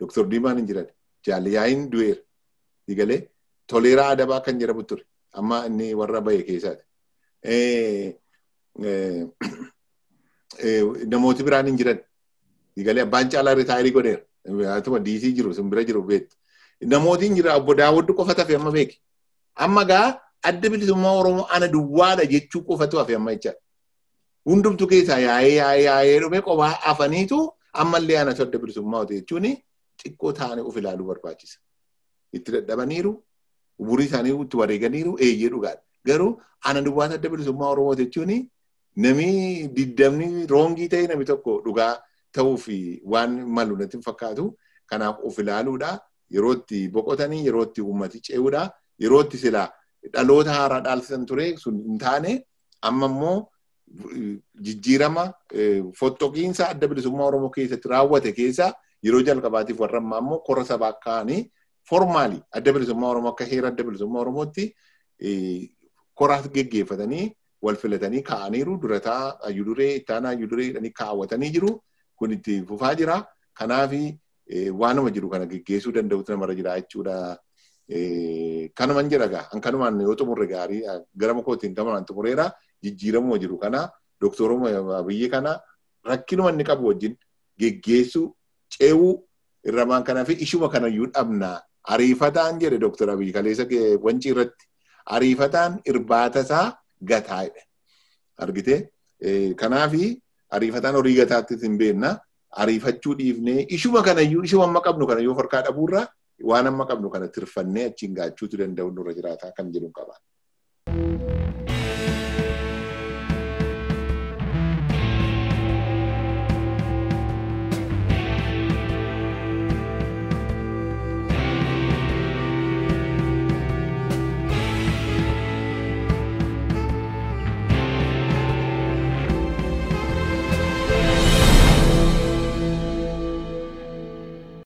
Dooktor Diimaan hin jiran Jaal Yaayin du'eera. Sigalee toleeraa adabaa kan jedhamu ture. Amma inni warra bahe keessaati. Namooti biraan hin jiran. Galee abbaan caalaa ritaayirii godheera. Atuma diisii jiru simbira jiru beektu. Namootiin jira obbo Daawwaddu qofa tafe amma beeki. Amma gaa adda bilisummaa Oromoo ana duwwaadha jechuu qofatu hafe amma jechaadha. Hundumtu keessaa yaa'ee yaa'ee yaa'ee dhume qophaa hafaniitu ammallee anatu adda bilisummaa hote jechuun xiqqoo ta'anii of ilaaluu barbaachisa. Itti dadhabaniiru, umurii isaanii itti wareeganiiru eeyyee dhugaadha. Garuu ana duwwaata adda bilisummaa Oromoo jechuun namni diddamni roongii ta'e namni tokko dhugaa ta'uu fi waan malu natti fakkaatu. Kanaaf of ilaaluudha. Yeroo itti boqotanii, yeroo itti uummati ce'uudha. Yeroo itti silaa dhaloota haaraa dhaalsisan ture sun hin taane amma immoo jijjiirama fottoqiinsa adda bilisummaa Oromoo keessatti raawwate keessa yeroo jalqabaatiif warra ammaa immoo korra sabaa ka'anii formaali adda bilisummaa Oromoo akka heera adda bilisummaa Oromootti koraa geggeeffatanii wal filatanii kaa'aniiru durataa hayyuu duree ittaanaa hayyuu duree jedhanii kaawwatanii jiru kun itti fufaa jira. Kanaaf waanuma jiru kana geggeessuu danda'utu namarra jira jechuudha. Kanuman jedha gaa? An kanumaan yoo xumurre gaarii gara makootiin kanumaan xumureera jijjiiramuma jiru kana dooktoruma biyyi kana rakkinuma inni qabu wajjin geggeessuu ce'uu irramaan kanaa fi ishuma kanayyuu dhabnaa. Ariifataan jedhe dooktor Abiy kaleessa wancii irratti. Ariifataan irbaata isaa gataa'edha. Argitee kanaafi ariifataan horii gataatti hin beekna ariifachuu dhiifnee ishuma kanayyuu ishuma amma qabnu kanayyuu farkaa dhabuurraa waan amma qabnu kana tirfannee achiin gaachuutu danda'u nurra jiraataa kan jedhu qaba.